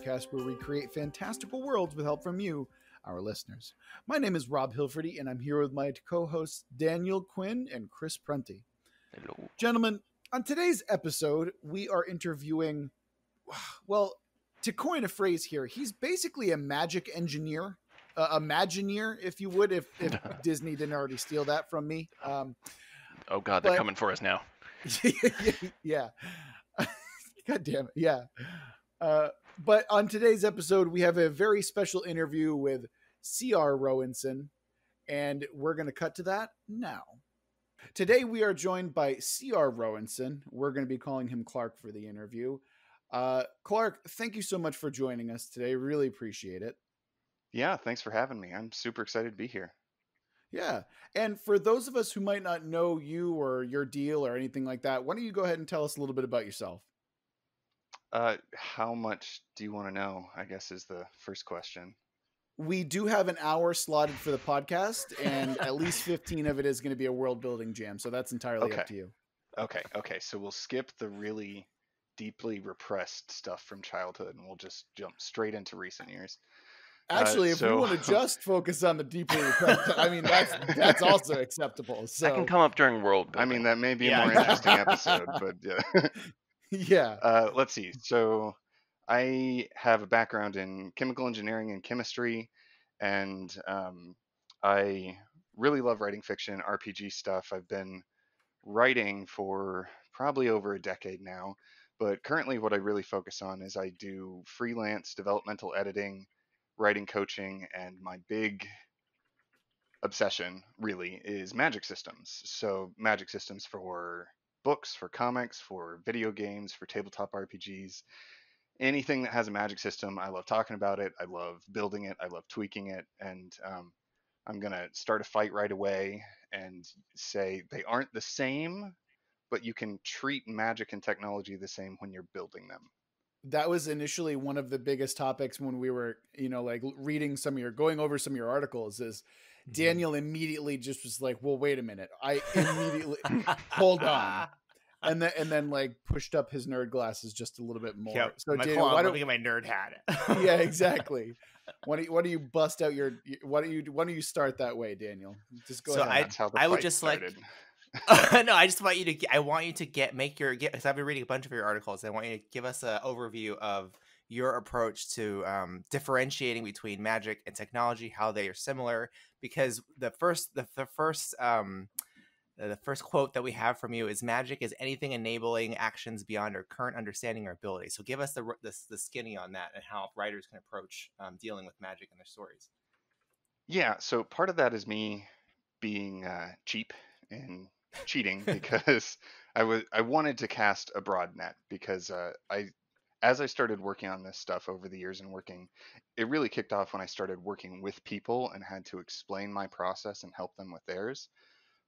podcast where we create fantastical worlds with help from you, our listeners. My name is Rob Hilferty, and I'm here with my co hosts Daniel Quinn and Chris Prunty. Hello. Gentlemen, on today's episode, we are interviewing, well, to coin a phrase here, he's basically a magic engineer, uh, Imagineer, if you would, if, if Disney didn't already steal that from me. Um, Oh God, they're But- coming for us now. yeah. God damn it. Yeah. Uh, but on today's episode, we have a very special interview with C.R. Rowenson, and we're going to cut to that now. Today, we are joined by C.R. Rowenson. We're going to be calling him Clark for the interview. Uh, Clark, thank you so much for joining us today. Really appreciate it. Yeah, thanks for having me. I'm super excited to be here. Yeah. And for those of us who might not know you or your deal or anything like that, why don't you go ahead and tell us a little bit about yourself? Uh, how much do you want to know? I guess is the first question. we do have an hour slotted for the podcast, and at least 15 of it is going to be a world building jam. So that's entirely up to you. Okay, okay. So we'll skip the really deeply repressed stuff from childhood and we'll just jump straight into recent years. Uh, Actually, if we want to just focus on the deeply repressed, I mean, that's that's also acceptable. So, I can come up during world I mean, that may be Yeah, a more interesting episode, but yeah. Yeah. Uh, let's see. So I have a background in chemical engineering and chemistry, and um, I really love writing fiction, RPG stuff. I've been writing for probably over a decade now, but currently what I really focus on is I do freelance developmental editing, writing coaching, and my big obsession really is magic systems. So magic systems for books, for comics, for video games, for tabletop RPGs. Anything that has a magic system, I love talking about it. I love building it. I love tweaking it. And um, I'm going to start a fight right away and say they aren't the same, but you can treat magic and technology the same when you're building them. That was initially one of the biggest topics when we were, you know, like reading some of your, going over some of your articles. Is. Mm-hmm. Daniel immediately just was like, "Well, wait a minute, I immediately hold on," and then and then like pushed up his nerd glasses just a little bit more. Yep. So I'm Daniel, why let don't me get my nerd hat. yeah, exactly. Why don't you, why don't you bust out your why don't you why don't you start that way, Daniel? Just go So ahead. That's how the I would fight just like- started. no, I just want you to. I want you to get make your get. Because I've been reading a bunch of your articles. I want you to give us an overview of your approach to um, differentiating between magic and technology, how they are similar. Because the first, the, the first, um, uh, the first quote that we have from you is magic is anything enabling actions beyond our current understanding or ability. So give us the the, the skinny on that and how writers can approach um, dealing with magic in their stories. Yeah, so part of that is me being uh, cheap and cheating because I was I wanted to cast a broad net because uh, I as I started working on this stuff over the years and working, it really kicked off when I started working with people and had to explain my process and help them with theirs.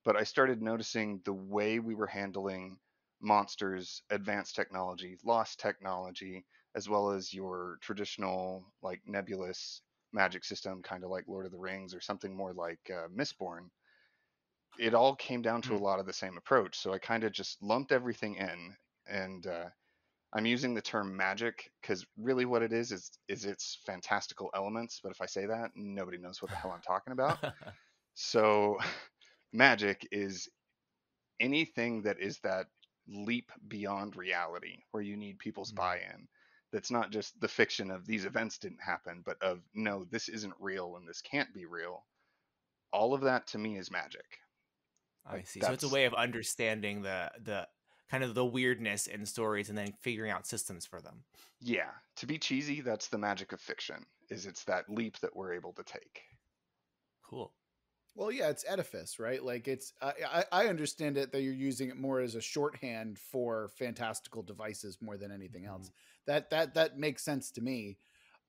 But I started noticing the way we were handling monsters, advanced technology, lost technology, as well as your traditional like nebulous magic system, kind of like Lord of the Rings or something more like uh, Mistborn, it all came down to a lot of the same approach. So I kind of just lumped everything in, and uh, I'm using the term magic because really what it is is is its fantastical elements. But if I say that, nobody knows what the hell I'm talking about. So magic is anything that is that leap beyond reality where you need people's Mm. buy-in. That's not just the fiction of these events didn't happen, but of no, this isn't real and this can't be real. All of that to me is magic. I Like, see. So it's a way of understanding the the kind of the weirdness in stories and then figuring out systems for them. Yeah, to be cheesy, that's the magic of fiction. Is it's that leap that we're able to take. Cool. Well, yeah, it's edifice, right? Like it's I, I I understand it that you're using it more as a shorthand for fantastical devices more than anything else. That that that makes sense to me.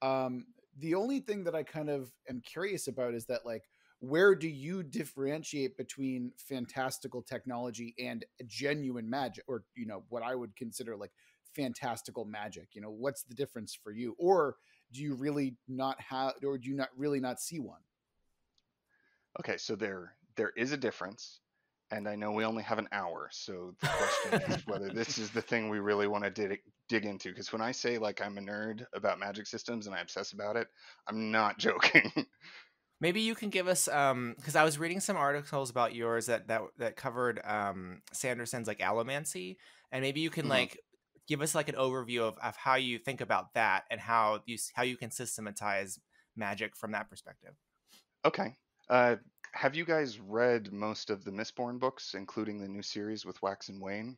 Um, the only thing that I kind of am curious about is that like where do you differentiate between fantastical technology and genuine magic or you know what I would consider like fantastical magic? You know, what's the difference for you? Or do you really not have or do you not really not see one? Okay, so there there is a difference, and I know we only have an hour, so the question is whether this is the thing we really want to dig, dig into. Because when I say like I'm a nerd about magic systems and I obsess about it, I'm not joking. Maybe you can give us um because I was reading some articles about yours that that that covered um Sanderson's like allomancy, and maybe you can Mhm. like give us like an overview of, of how you think about that and how you how you can systematize magic from that perspective. okay. Uh, have you guys read most of the Mistborn books, including the new series with Wax and Wayne?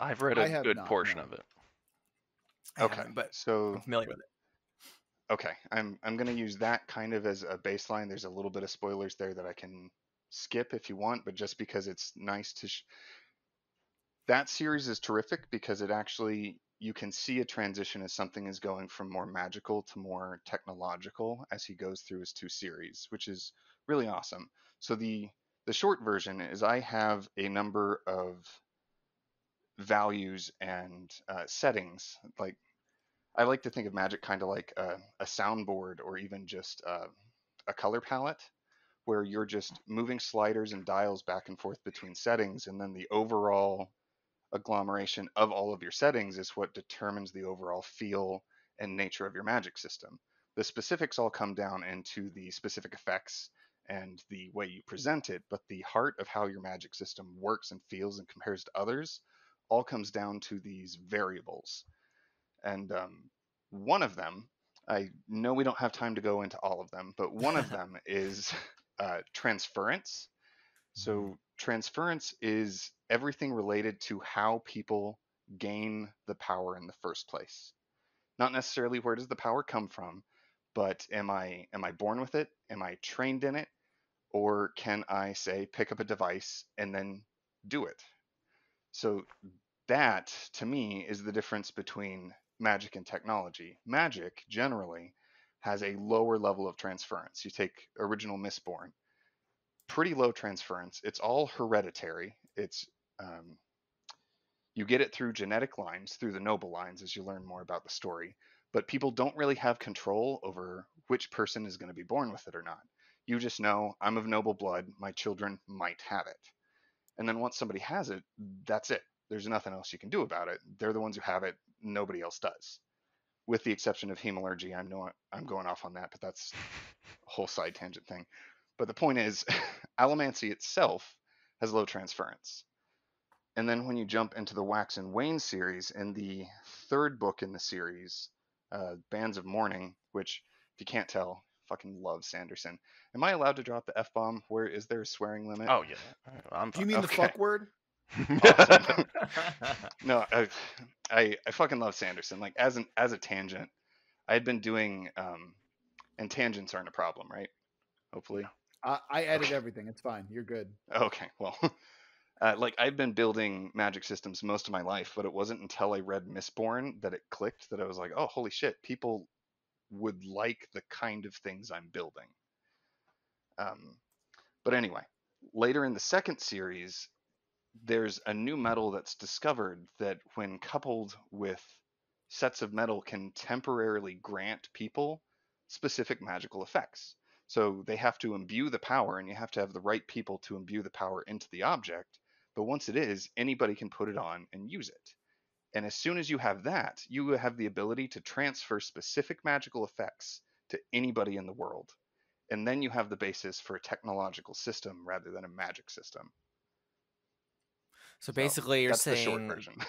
I've read a good not, portion no. of it. I Okay, but so I'm familiar with it. Okay, I'm I'm gonna use that kind of as a baseline. There's a little bit of spoilers there that I can skip if you want, but just because it's nice to. Sh- that series is terrific because it actually you can see a transition as something is going from more magical to more technological as he goes through his two series, which is really awesome. So the the short version is I have a number of values and uh, settings like I like to think of magic kind of like a, a soundboard or even just uh, a color palette where you're just moving sliders and dials back and forth between settings, and then the overall agglomeration of all of your settings is what determines the overall feel and nature of your magic system. The specifics all come down into the specific effects and the way you present it, but the heart of how your magic system works and feels and compares to others all comes down to these variables and um, one of them i know we don't have time to go into all of them but one of them is uh, transference. So transference is everything related to how people gain the power in the first place. Not necessarily where does the power come from but am i am i born with it? Am i trained in it? Or can i say pick up a device and then do it? So that to me is the difference between magic and technology. Magic generally has a lower level of transference. You take original Mistborn, pretty low transference. It's all hereditary. It's um, you get it through genetic lines, through the noble lines, as you learn more about the story. But people don't really have control over which person is going to be born with it or not. You just know I'm of noble blood. My children might have it. And then once somebody has it, that's it. There's nothing else you can do about it. They're the ones who have it. Nobody else does, with the exception of hemalurgy. I'm no, I'm going off on that, but that's a whole side tangent thing. But the point is, allomancy itself has low transference. And then when you jump into the Wax and Wayne series, in the third book in the series, uh, Bands of Mourning, which if you can't tell, fucking love Sanderson. Am I allowed to drop the f bomb? Where is there a swearing limit? Oh yeah, I'm. Do you fine. mean the fuck word? No, I, I I fucking love Sanderson. Like as an as a tangent, I had been doing um, and tangents aren't a problem, right? Hopefully. I, I edit Okay. everything. It's fine. You're good. Okay, well, uh, like I've been building magic systems most of my life, but it wasn't until I read Mistborn that it clicked that I was like, oh, holy shit, people would like the kind of things I'm building. Um, but anyway, later in the second series, there's a new metal that's discovered that, when coupled with sets of metal, can temporarily grant people specific magical effects. So they have to imbue the power, and you have to have the right people to imbue the power into the object. But once it is, anybody can put it on and use it. And as soon as you have that, you have the ability to transfer specific magical effects to anybody in the world. And then you have the basis for a technological system rather than a magic system. So basically, you're the short saying version.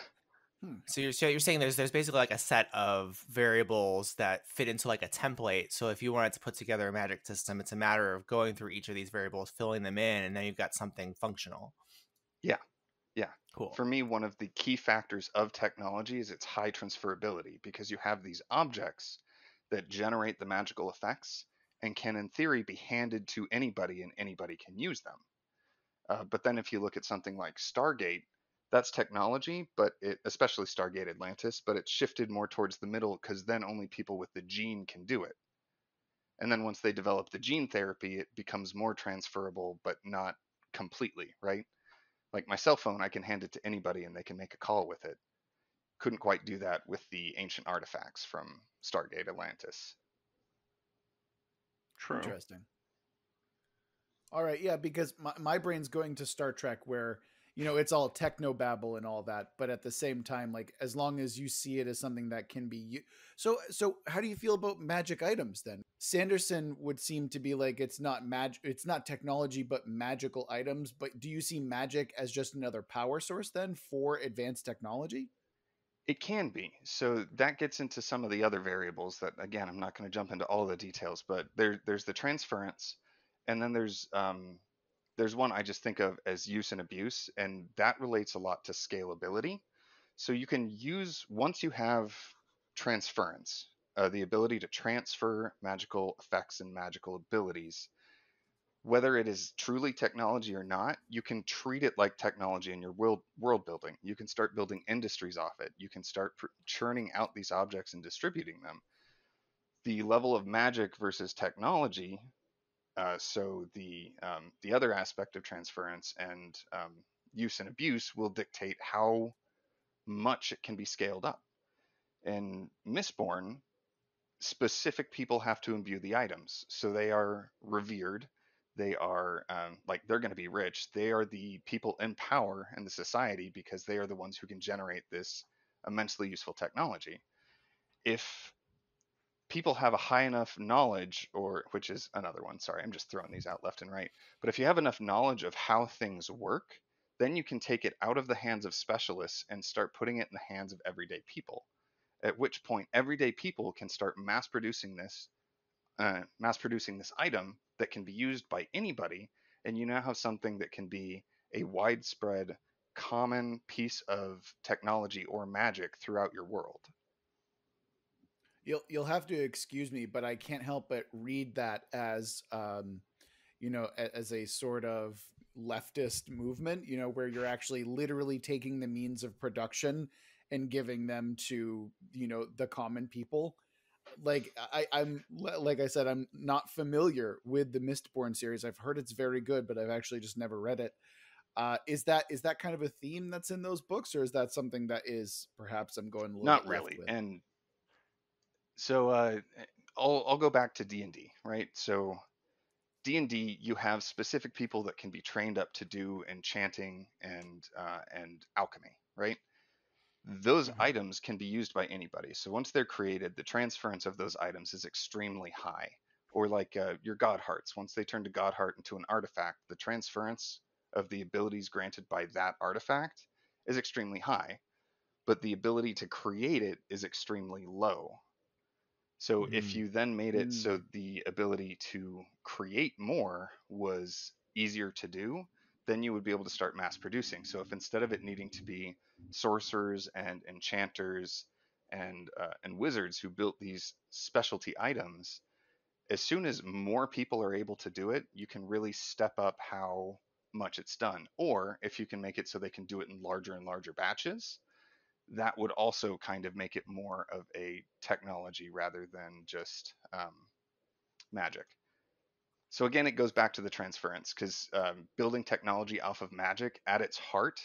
Hmm. So you're so you're saying there's there's basically like a set of variables that fit into like a template. So if you wanted to put together a magic system, it's a matter of going through each of these variables, filling them in, and then you've got something functional. Yeah. Yeah. Cool. For me, one of the key factors of technology is its high transferability because you have these objects that generate the magical effects and can, in theory, be handed to anybody and anybody can use them. Uh, but then if you look at something like Stargate, that's technology, but it, especially Stargate Atlantis, but it's shifted more towards the middle because then only people with the gene can do it. And then once they develop the gene therapy, it becomes more transferable, but not completely, right? Like my cell phone, I can hand it to anybody and they can make a call with it. Couldn't quite do that with the ancient artifacts from Stargate Atlantis. True. Interesting. All right, yeah, because my, my brain's going to Star Trek where you know it's all techno babble and all that, but at the same time, like as long as you see it as something that can be u- so so how do you feel about magic items then? Sanderson would seem to be like it's not mag it's not technology but magical items, but do you see magic as just another power source then for advanced technology? It can be. So that gets into some of the other variables that, again, I'm not going to jump into all the details, but there, there's the transference, and then there's um, there's one I just think of as use and abuse, and that relates a lot to scalability. So you can use once you have transference, uh, the ability to transfer magical effects and magical abilities, whether it is truly technology or not, you can treat it like technology in your world world building. You can start building industries off it. You can start pr- churning out these objects and distributing them. The level of magic versus technology. Uh, so the um, the other aspect of transference and um, use and abuse will dictate how much it can be scaled up. In Mistborn, specific people have to imbue the items, so they are revered they are um, like they're going to be rich they are the people in power in the society because they are the ones who can generate this immensely useful technology if people have a high enough knowledge or which is another one sorry i'm just throwing these out left and right but if you have enough knowledge of how things work then you can take it out of the hands of specialists and start putting it in the hands of everyday people at which point everyday people can start mass producing this uh, mass producing this item that can be used by anybody, and you now have something that can be a widespread, common piece of technology or magic throughout your world. You'll you'll have to excuse me, but I can't help but read that as um, you know, as a sort of leftist movement, you know, where you're actually literally taking the means of production and giving them to, you know, the common people like I, I'm like I said, I'm not familiar with the Mistborn series. I've heard it's very good, but I've actually just never read it. Uh, is that is that kind of a theme that's in those books, or is that something that is perhaps I'm going a not really? And so uh, I'll I'll go back to D and D, right? So D and D, you have specific people that can be trained up to do enchanting and uh, and alchemy, right? those mm-hmm. items can be used by anybody. So once they're created, the transference of those items is extremely high. Or like uh, your God Hearts, once they turn to God Heart into an artifact, the transference of the abilities granted by that artifact is extremely high, but the ability to create it is extremely low. So mm. if you then made it mm. so the ability to create more was easier to do, then you would be able to start mass producing. So if instead of it needing to be sorcerers and enchanters and uh, and wizards who built these specialty items, as soon as more people are able to do it, you can really step up how much it's done. Or if you can make it so they can do it in larger and larger batches, that would also kind of make it more of a technology rather than just um, magic. So again, it goes back to the transference because um, building technology off of magic at its heart,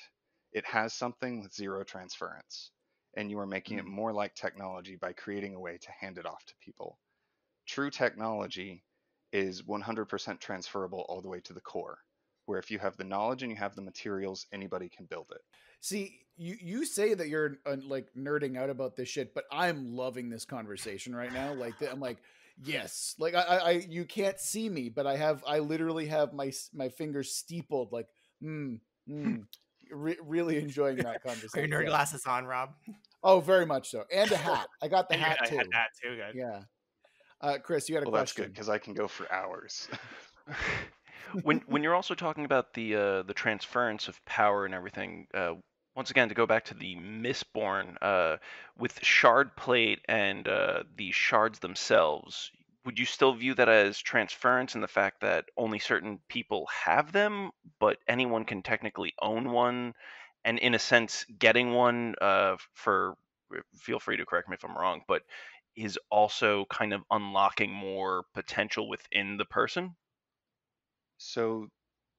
it has something with zero transference. And you are making mm-hmm. it mm. more like technology by creating a way to hand it off to people. True technology is 100% transferable all the way to the core, where if you have the knowledge and you have the materials, anybody can build it. See, you you say that you're uh, like nerding out about this shit, but I'm loving this conversation right now. Like I'm like Yes, like I, I, you can't see me, but I have, I literally have my my fingers steepled, like, mm, mm, re- really enjoying that conversation. Are your nerd glasses on, Rob? Oh, very much so, and a hat. I got the hat too. I had that too. Good. Yeah. Uh, Chris, you had a well, question. That's good because I can go for hours. When when you're also talking about the uh, the transference of power and everything, uh, once again to go back to the Mistborn uh, with shard plate and uh, the shards themselves would you still view that as transference in the fact that only certain people have them but anyone can technically own one? And in a sense getting one uh, for feel free to correct me if i'm wrong but is also kind of unlocking more potential within the person so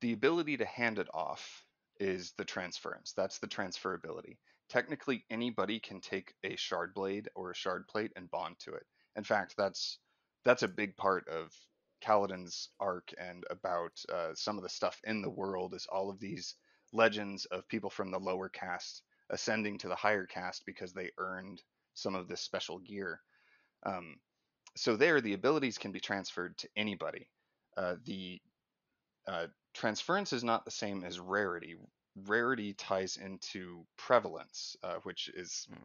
the ability to hand it off is the transference. That's the transferability. Technically, anybody can take a shard blade or a shard plate and bond to it. In fact, that's that's a big part of Kaladin's arc and about uh, some of the stuff in the world is all of these legends of people from the lower caste ascending to the higher caste because they earned some of this special gear. Um, so there, the abilities can be transferred to anybody. Uh, the uh, transference is not the same as rarity. Rarity ties into prevalence, uh, which is Hmm.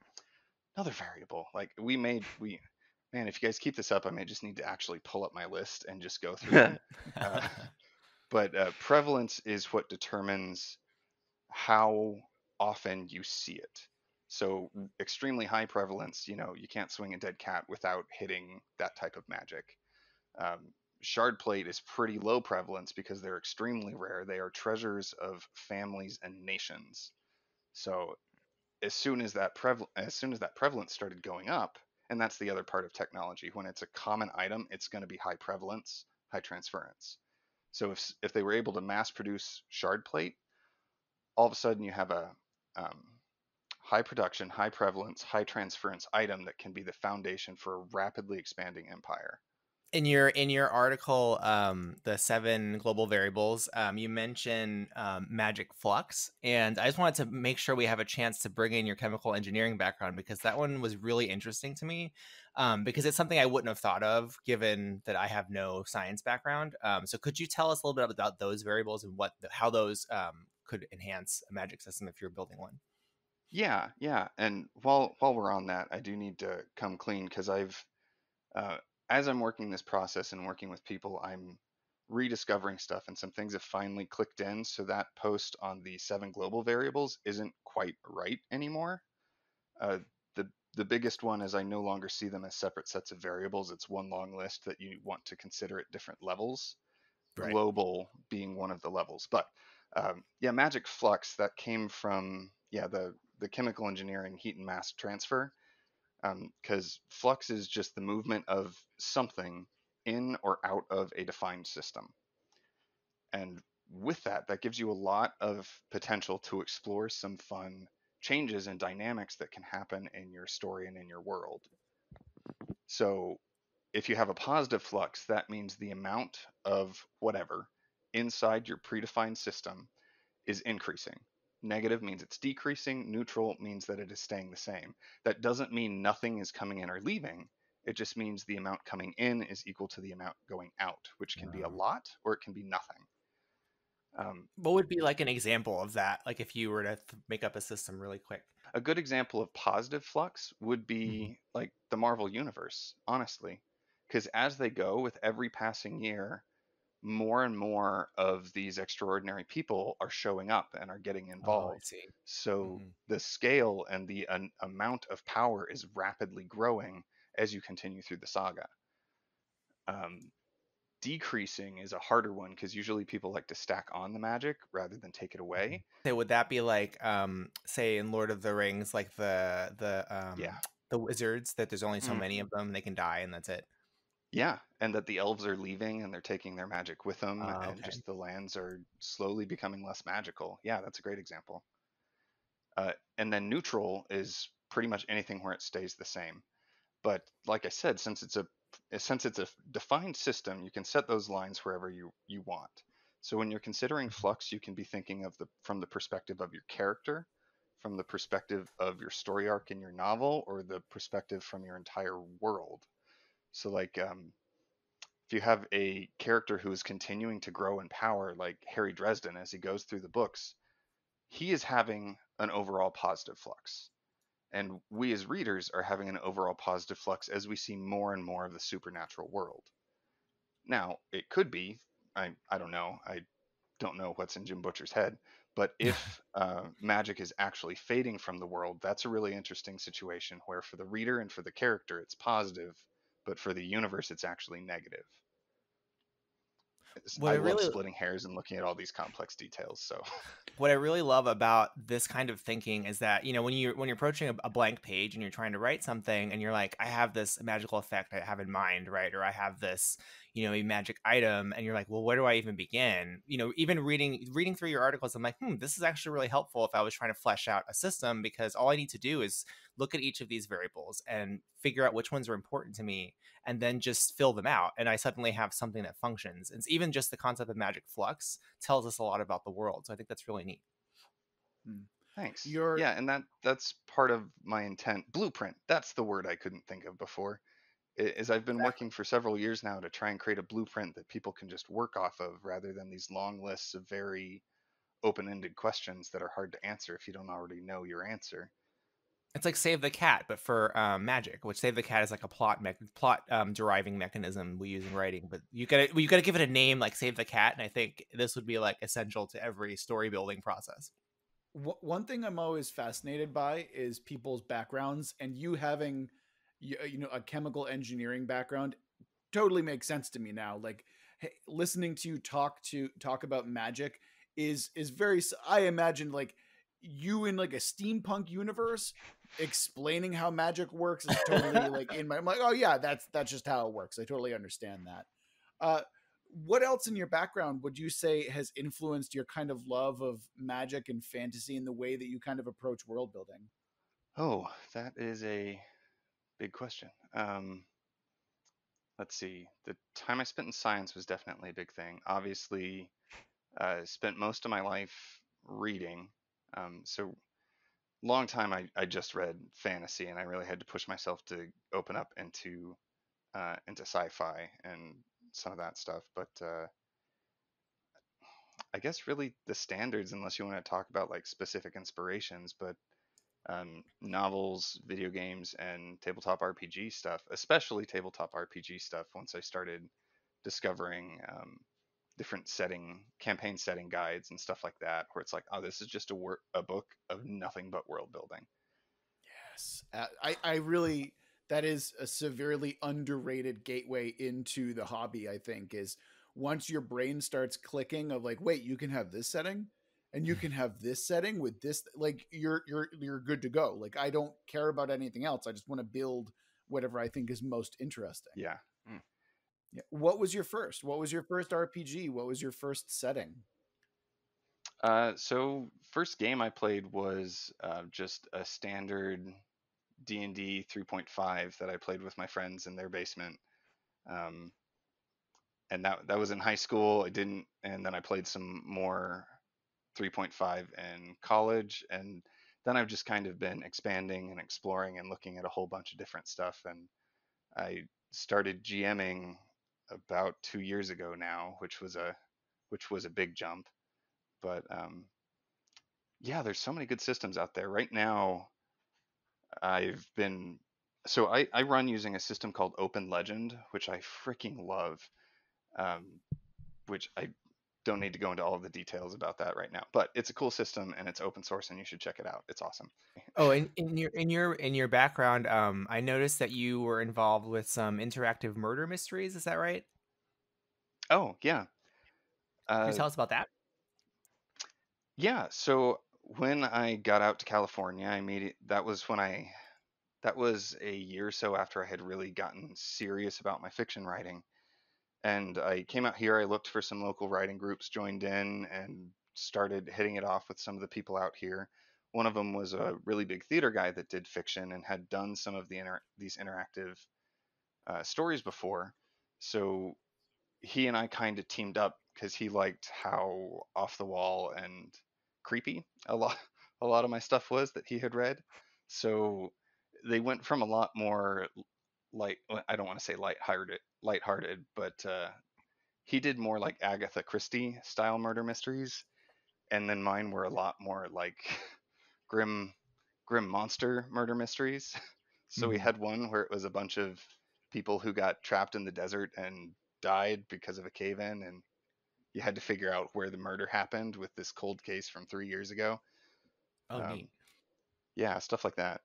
another variable. Like we made we man, if you guys keep this up, I may just need to actually pull up my list and just go through them. Uh, but uh, prevalence is what determines how often you see it. So extremely high prevalence, you know, you can't swing a dead cat without hitting that type of magic. Um, shard plate is pretty low prevalence because they're extremely rare. They are treasures of families and nations. So as soon as that preval- as soon as that prevalence started going up, and that's the other part of technology. When it's a common item, it's going to be high prevalence, high transference. So if if they were able to mass produce shard plate, all of a sudden you have a um, high production, high prevalence, high transference item that can be the foundation for a rapidly expanding empire. In your in your article um the seven global variables um you mention um, magic flux and i just wanted to make sure we have a chance to bring in your chemical engineering background because that one was really interesting to me um, because it's something i wouldn't have thought of given that i have no science background um, so could you tell us a little bit about those variables and what how those um, could enhance a magic system if you're building one Yeah, yeah. And while while we're on that, I do need to come clean because I've uh, as I'm working this process and working with people, I'm rediscovering stuff and some things have finally clicked in. So that post on the seven global variables isn't quite right anymore. Uh, the the biggest one is I no longer see them as separate sets of variables. It's one long list that you want to consider at different levels. Right. Global being one of the levels, but um, yeah, magic flux that came from yeah the the chemical engineering heat and mass transfer Um, because flux is just the movement of something in or out of a defined system. And with that, that gives you a lot of potential to explore some fun changes and dynamics that can happen in your story and in your world. So, if you have a positive flux, that means the amount of whatever inside your predefined system is increasing. Negative means it's decreasing. Neutral means that it is staying the same. That doesn't mean nothing is coming in or leaving. It just means the amount coming in is equal to the amount going out, which can be a lot or it can be nothing. Um, what would be like an example of that like if you were to th- make up a system really quick a good example of positive flux would be like the Marvel Universe, honestly. Because as they go with every passing year, more and more of these extraordinary people are showing up and are getting oh involved. see So Mhm. the scale and the an, amount of power is rapidly growing as you continue through the saga. Um, decreasing is a harder one because usually people like to stack on the magic rather than take it away. So would that be like, um, say in Lord of the Rings, like the the um, Yeah. the wizards that there's only so many Mhm. of them, and they can die, and that's it. Yeah, and that the elves are leaving and they're taking their magic with them, Ah, and okay. just the lands are slowly becoming less magical. Yeah, that's a great example. Uh, and then neutral is pretty much anything where it stays the same. But like I said, since it's a since it's a defined system, you can set those lines wherever you you want. So when you're considering flux, you can be thinking of the from the perspective of your character, from the perspective of your story arc in your novel, or the perspective from your entire world. So like um, if you have a character who is continuing to grow in power, like Harry Dresden, as he goes through the books, he is having an overall positive flux. And we as readers are having an overall positive flux as we see more and more of the supernatural world. Now, it could be, I, I don't know, I don't know what's in Jim Butcher's head, but if uh, magic is actually fading from the world, that's a really interesting situation where for the reader and for the character it's positive, but for the universe it's actually negative. What I I love splitting hairs and looking at all these complex details. So What I really love about this kind of thinking is that you know when you when you're approaching a, a blank page and you're trying to write something and you're like, I have this magical effect I have in mind, right? Or I have this, you know a magic item and you're like well where do i even begin you know even reading reading through your articles i'm like hmm this is actually really helpful if i was trying to flesh out a system because all i need to do is look at each of these variables and figure out which ones are important to me and then just fill them out and i suddenly have something that functions and even just the concept of magic flux tells us a lot about the world so i think that's really neat hmm. Thanks. Your yeah, and that that's part of my intent. Blueprint. That's the word I couldn't think of before is I've been working for several years now to try and create a blueprint that people can just work off of rather than these long lists of very open-ended questions that are hard to answer if you don't already know your answer. It's like Save the Cat, but for um, magic. Which Save the Cat is like a plot me- plot um, deriving mechanism we use in writing. But you gotta you gotta give it a name like Save the Cat, and I think this would be like essential to every story building process. One thing I'm always fascinated by is people's backgrounds, and you having uh, you know a chemical engineering background totally makes sense to me now like hey, listening to you talk to talk about magic is is very i imagine like you in like a steampunk universe explaining how magic works is totally like in my I'm like oh yeah that's that's just how it works i totally understand that uh what else in your background would you say has influenced your kind of love of magic and fantasy and the way that you kind of approach world building oh that is a big question. Um, let's see. The time I spent in science was definitely a big thing. Obviously, uh, spent most of my life reading. Um, so long time I, I just read fantasy and I really had to push myself to open up into uh, into sci-fi and some of that stuff. But uh, I guess really the standards, unless you want to talk about like specific inspirations, but um, novels, video games, and tabletop RPG stuff, especially tabletop RPG stuff. Once I started discovering um, different setting, campaign setting guides and stuff like that, where it's like, oh, this is just a work, a book of nothing but world building. Yes, uh, I, I really that is a severely underrated gateway into the hobby. I think is once your brain starts clicking of like, wait, you can have this setting and you can have this setting with this like you're you're you're good to go like i don't care about anything else i just want to build whatever i think is most interesting yeah. What was your first? What was your first rpg what was your first setting? Uh so first game i played was uh, just a standard d&d 3.5 that i played with my friends in their basement um and that that was in high school i didn't and then i played some more 3.5 in college and then I've just kind of been expanding and exploring and looking at a whole bunch of different stuff and I started GMing about 2 years ago now which was a which was a big jump. But um, yeah there's so many good systems out there. Right now I've been so I, I run using a system called Open Legend which I freaking love um, which I don't need to go into all of the details about that right now but it's a cool system and it's open source and you should check it out. It's awesome. Oh in, in your in your in your background um i noticed that you were involved with some interactive murder mysteries is that right? Oh yeah. Uh, can you uh, tell us about that? Yeah so when i got out to california i made it that was when i that was a year or so after i had really gotten serious about my fiction writing and I came out here. I looked for some local writing groups, joined in, and started hitting it off with some of the people out here. One of them was a really big theater guy that did fiction and had done some of the inter- these interactive uh, stories before. So he and I kind of teamed up because he liked how off the wall and creepy a lot a lot of my stuff was that he had read. So they went from a lot more light I don't want to say light-hearted lighthearted, but uh, he did more like Agatha Christie style murder mysteries, and then mine were a lot more like grim, grim monster murder mysteries. so mm-hmm. we had one where it was a bunch of people who got trapped in the desert and died because of a cave-in, and you had to figure out where the murder happened with this cold case from three years ago. Oh, um, neat. Yeah, stuff like that.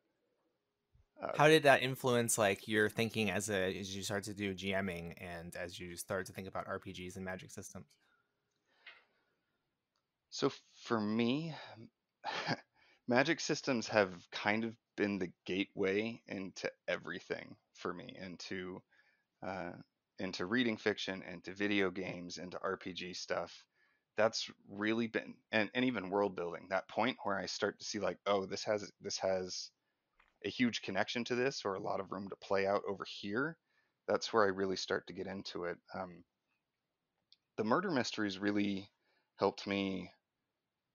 Uh, How did that influence like your thinking as a as you start to do GMing and as you start to think about RPGs and magic systems? So for me, magic systems have kind of been the gateway into everything for me, into uh, into reading fiction, into video games, into RPG stuff. That's really been and, and even world building. That point where I start to see like, oh, this has this has a huge connection to this or a lot of room to play out over here. That's where I really start to get into it. Um, the murder mysteries really helped me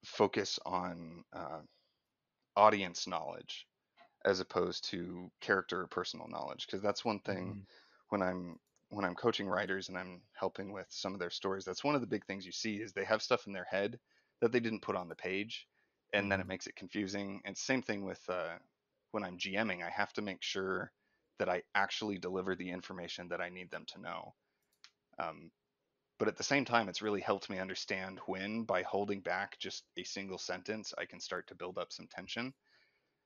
focus on uh, audience knowledge as opposed to character or personal knowledge because that's one thing mm-hmm. when i'm when i'm coaching writers and i'm helping with some of their stories that's one of the big things you see is they have stuff in their head that they didn't put on the page and then it mm-hmm. makes it confusing and same thing with uh, when i'm gming i have to make sure that i actually deliver the information that i need them to know um, but at the same time it's really helped me understand when by holding back just a single sentence i can start to build up some tension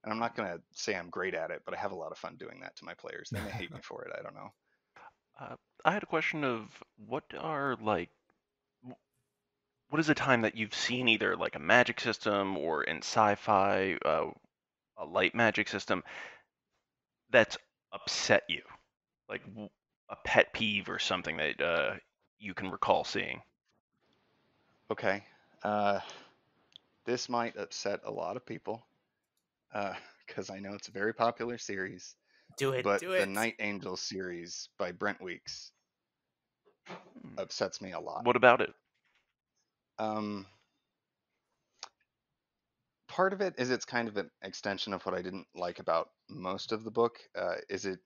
and I'm not going to say I'm great at it, but I have a lot of fun doing that to my players. They may hate me for it. I don't know. Uh, I had a question of what are like, what is a time that you've seen either like a magic system or in sci-fi, uh, a light magic system that's upset you, like a pet peeve or something that uh, you can recall seeing. Okay. Uh, this might upset a lot of people because uh, I know it's a very popular series. Do it. But do the it. Night Angel series by Brent Weeks hmm. upsets me a lot. What about it? Um, part of it is it's kind of an extension of what I didn't like about most of the book. Uh, is it?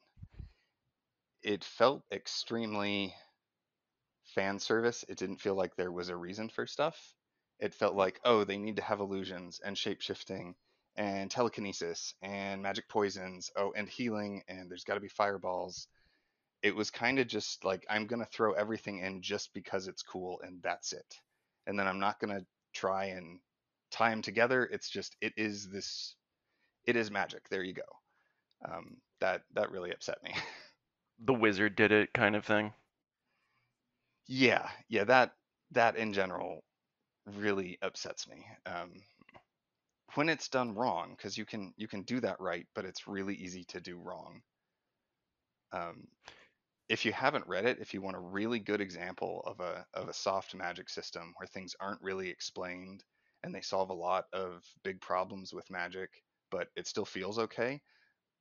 It felt extremely fan service. It didn't feel like there was a reason for stuff. It felt like, oh, they need to have illusions and shape shifting and telekinesis and magic poisons. Oh, and healing, and there's got to be fireballs. It was kind of just like I'm gonna throw everything in just because it's cool, and that's it. And then I'm not gonna try and tie them together. It's just it is this, it is magic. There you go. Um, that that really upset me. the wizard did it, kind of thing. Yeah, yeah. That that in general really upsets me. Um, when it's done wrong because you can you can do that right but it's really easy to do wrong um, if you haven't read it if you want a really good example of a of a soft magic system where things aren't really explained and they solve a lot of big problems with magic but it still feels okay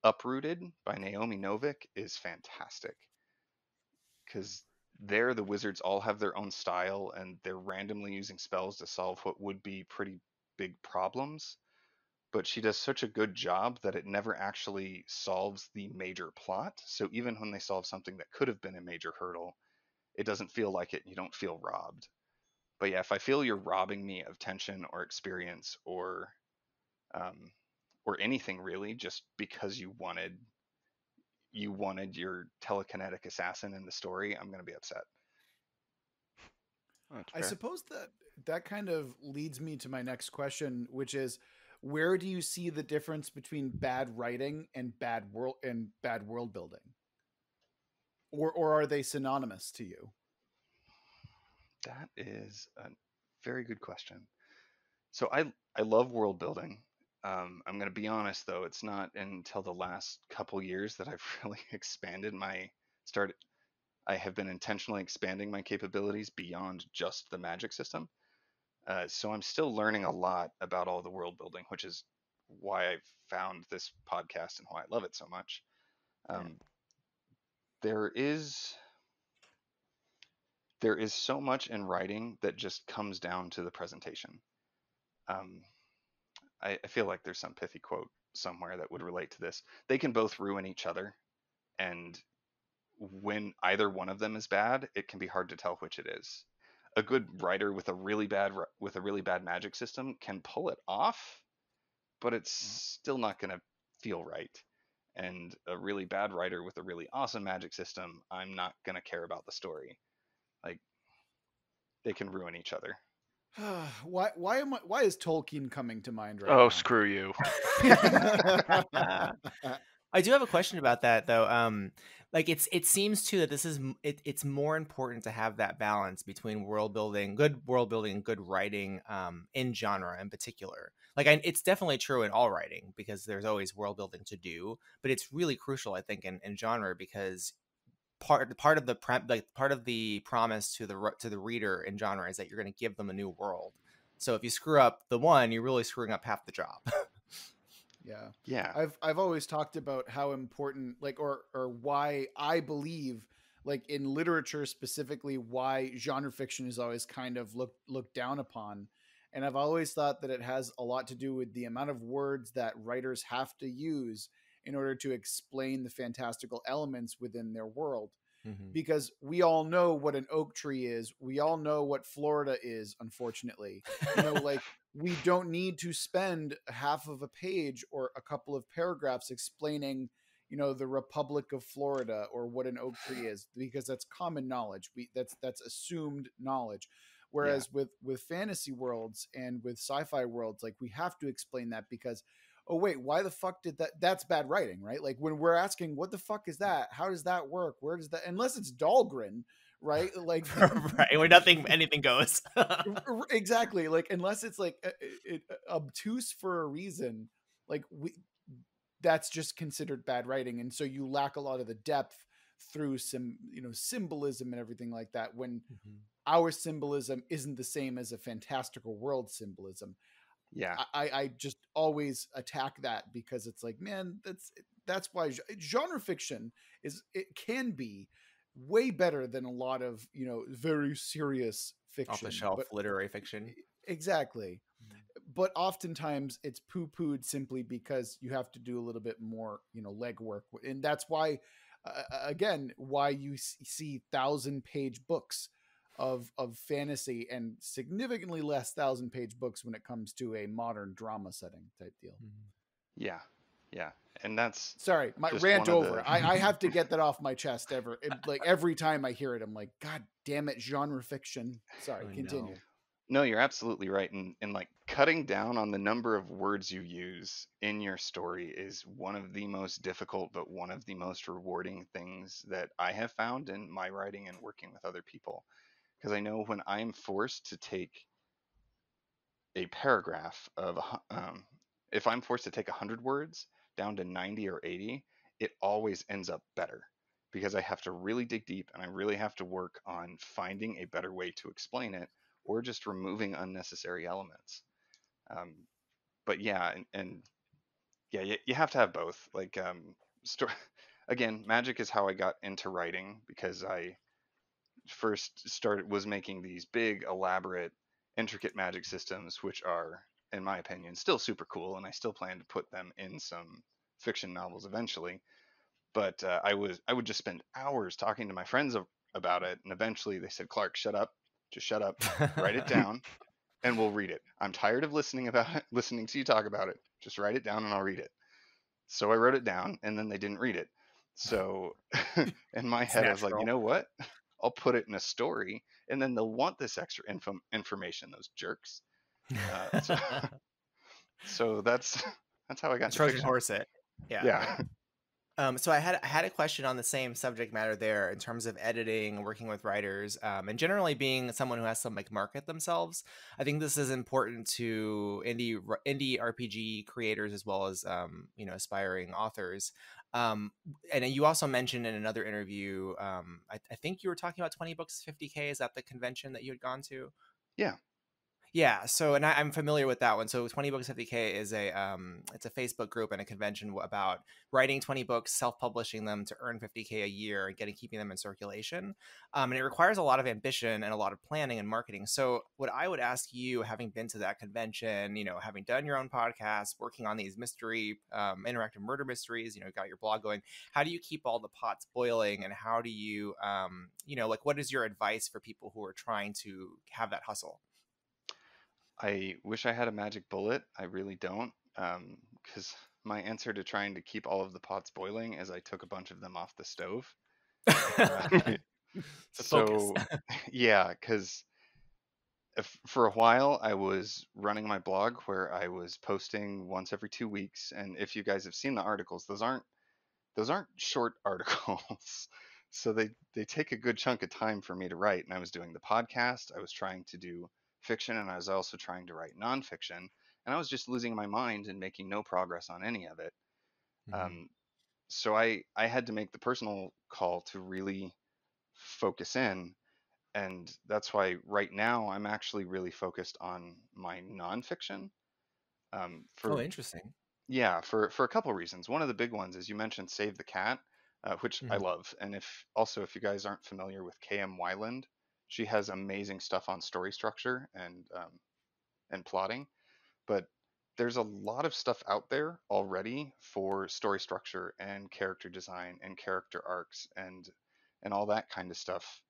uprooted by naomi novik is fantastic because there the wizards all have their own style and they're randomly using spells to solve what would be pretty big problems, but she does such a good job that it never actually solves the major plot. So even when they solve something that could have been a major hurdle, it doesn't feel like it. And you don't feel robbed. But yeah, if I feel you're robbing me of tension or experience or um, or anything really, just because you wanted you wanted your telekinetic assassin in the story, I'm going to be upset. I suppose that that kind of leads me to my next question, which is where do you see the difference between bad writing and bad world and bad world building? Or or are they synonymous to you? That is a very good question. So I I love world building. Um, I'm going to be honest though, it's not until the last couple years that I've really expanded my start. I have been intentionally expanding my capabilities beyond just the magic system. Uh, so I'm still learning a lot about all the world building, which is why I found this podcast and why I love it so much. Um. There is there is so much in writing that just comes down to the presentation. Um, I, I feel like there's some pithy quote somewhere that would relate to this. They can both ruin each other, and when either one of them is bad, it can be hard to tell which it is. A good writer with a really bad with a really bad magic system can pull it off, but it's mm. still not going to feel right. And a really bad writer with a really awesome magic system, I'm not going to care about the story. Like they can ruin each other. why why am I why is Tolkien coming to mind right oh, now? Oh, screw you. I do have a question about that though. Um, like it's it seems too that this is it, it's more important to have that balance between world building, good world building, and good writing um, in genre in particular. Like I, it's definitely true in all writing because there's always world building to do, but it's really crucial I think in, in genre because part part of the pre- like part of the promise to the to the reader in genre is that you're going to give them a new world. So if you screw up the one, you're really screwing up half the job. Yeah. Yeah. I've I've always talked about how important like or or why I believe like in literature specifically why genre fiction is always kind of looked looked down upon. And I've always thought that it has a lot to do with the amount of words that writers have to use in order to explain the fantastical elements within their world Mhm. because we all know what an oak tree is. We all know what Florida is, unfortunately. You know, like we don't need to spend half of a page or a couple of paragraphs explaining, you know, the Republic of Florida or what an oak tree is because that's common knowledge. We that's that's assumed knowledge. Whereas with with fantasy worlds and with sci-fi worlds, like we have to explain that because oh wait why the fuck did that that's bad writing right? Like when we're asking what the fuck is that? How does that work? Where does that unless it's Dhalgren right? Like right, where nothing anything goes. Exactly like unless it's like uh, it, obtuse for a reason like we that's just considered bad writing and so you lack a lot of the depth through some you know symbolism and everything like that when Mhm. our symbolism isn't the same as a fantastical world symbolism Yeah. I, I just always attack that because it's like, man, that's that's why genre fiction is it can be way better than a lot of you know very serious fiction. Off the shelf but- literary fiction. exactly. Mhm. But oftentimes it's poo pooed simply because you have to do a little bit more, you know, legwork, and that's why, uh, again, why you see thousand page books of of fantasy and significantly less thousand page books when it comes to a modern drama setting type deal. Mm-hmm. Yeah. Yeah. And that's Sorry, my rant over. the- I, I have to get that off my chest. Ever it- like every time I hear it, I'm like, God damn it, genre fiction. Sorry, no. continue. No, you're absolutely right. And and like cutting down on the number of words you use in your story is one of the most difficult but one of the most rewarding things that I have found in my writing and working with other people. Because I know when I'm forced to take a paragraph of um, if I'm forced to take 100 words down to 90 or 80, it always ends up better because I have to really dig deep and I really have to work on finding a better way to explain it or just removing unnecessary elements. Um, but yeah, and, and yeah, you, you have to have both. Like, um, sto- again, magic is how I got into writing because I first started was making these big, elaborate, intricate magic systems, which are, in my opinion, still super cool, and I still plan to put them in some fiction novels eventually. But uh, I was I would just spend hours talking to my friends of, about it, and eventually they said, "Clark, shut up, just shut up, write it down, and we'll read it. I'm tired of listening about it, listening to you talk about it. Just write it down, and I'll read it." So I wrote it down, and then they didn't read it. So in my head, I was like, you know what? I'll put it in a story, and then they'll want this extra info- information. Those jerks. Uh, so, so that's that's how I got Trojan horse it. Yeah. Yeah. Um, so I had I had a question on the same subject matter there in terms of editing, working with writers, um, and generally being someone who has to like market themselves. I think this is important to indie indie RPG creators as well as um, you know aspiring authors. Um, and you also mentioned in another interview, um, I, I think you were talking about twenty books, fifty k. Is that the convention that you had gone to? Yeah. Yeah, so and I, I'm familiar with that one. So 20 books 50k is a um, it's a Facebook group and a convention about writing 20 books, self-publishing them to earn 50k a year and getting keeping them in circulation. Um, and it requires a lot of ambition and a lot of planning and marketing. So what I would ask you, having been to that convention, you know, having done your own podcast, working on these mystery, um, interactive murder mysteries, you know, got your blog going, how do you keep all the pots boiling and how do you, um, you know, like what is your advice for people who are trying to have that hustle? I wish I had a magic bullet. I really don't, because my answer to trying to keep all of the pots boiling is I took a bunch of them off the stove. Uh, So so yeah, because for a while I was running my blog where I was posting once every two weeks, and if you guys have seen the articles, those aren't those aren't short articles. so they they take a good chunk of time for me to write. And I was doing the podcast, I was trying to do fiction, and I was also trying to write nonfiction, and I was just losing my mind and making no progress on any of it. Mhm. Um, so I I had to make the personal call to really focus in, and that's why right now I'm actually really focused on my nonfiction. Um, for Oh, interesting. yeah, for for a couple reasons. One of the big ones is you mentioned Save the Cat, uh, which I Mhm. love. And if also if you guys aren't familiar with KM Weiland, she has amazing stuff on story structure and um, and plotting. But there's a lot of stuff out there already for story structure and character design and character arcs and and all that kind of stuff.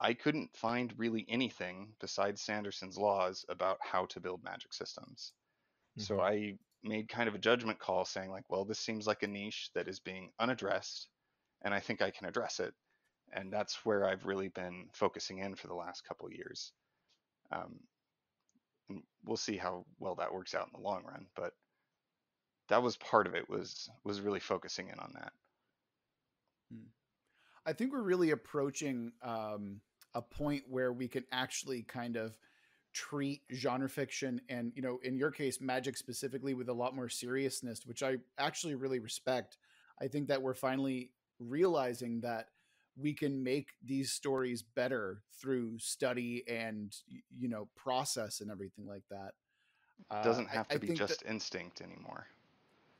I couldn't find really anything besides Sanderson's laws about how to build magic systems. So Mhm. I made kind of a judgment call saying like, well, this seems like a niche that is being unaddressed and I think I can address it. And that's where I've really been focusing in for the last couple years. Um, and we'll see how well that works out in the long run, but that was part of it was was really focusing in on that. I think we're really approaching um, a point where we can actually kind of treat genre fiction and you know in your case magic specifically with a lot more seriousness which i actually really respect i think that we're finally realizing that we can make these stories better through study and you know process and everything like that Uh, doesn't I- have I to be think that- just instinct anymore.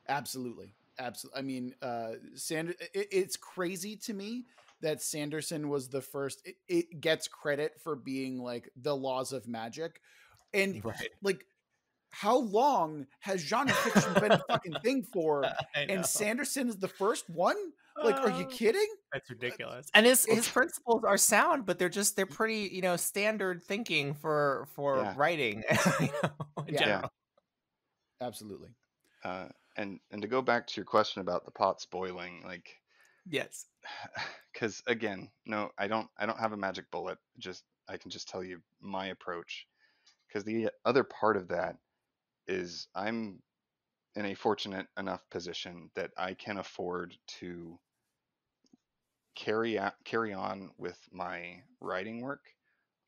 Absolutely. Absolutely. I mean, uh, Sander, it, it's crazy to me that Sanderson was the first. It, it gets credit for being like the laws of magic. And Right. like, how long has genre fiction been a fucking thing for? And Sanderson is the first one? Like, are you Oh, kidding? That's ridiculous. And his his principles are sound, but they're just they're pretty you know standard thinking for for Yeah. writing. you know, in Yeah. general. Absolutely. Uh, and and to go back to your question about the pots boiling, like Yes. because again no i don't i don't have a magic bullet just i can just tell you my approach because the other part of that is i'm in a fortunate enough position that i can afford to carry out, carry on with my writing work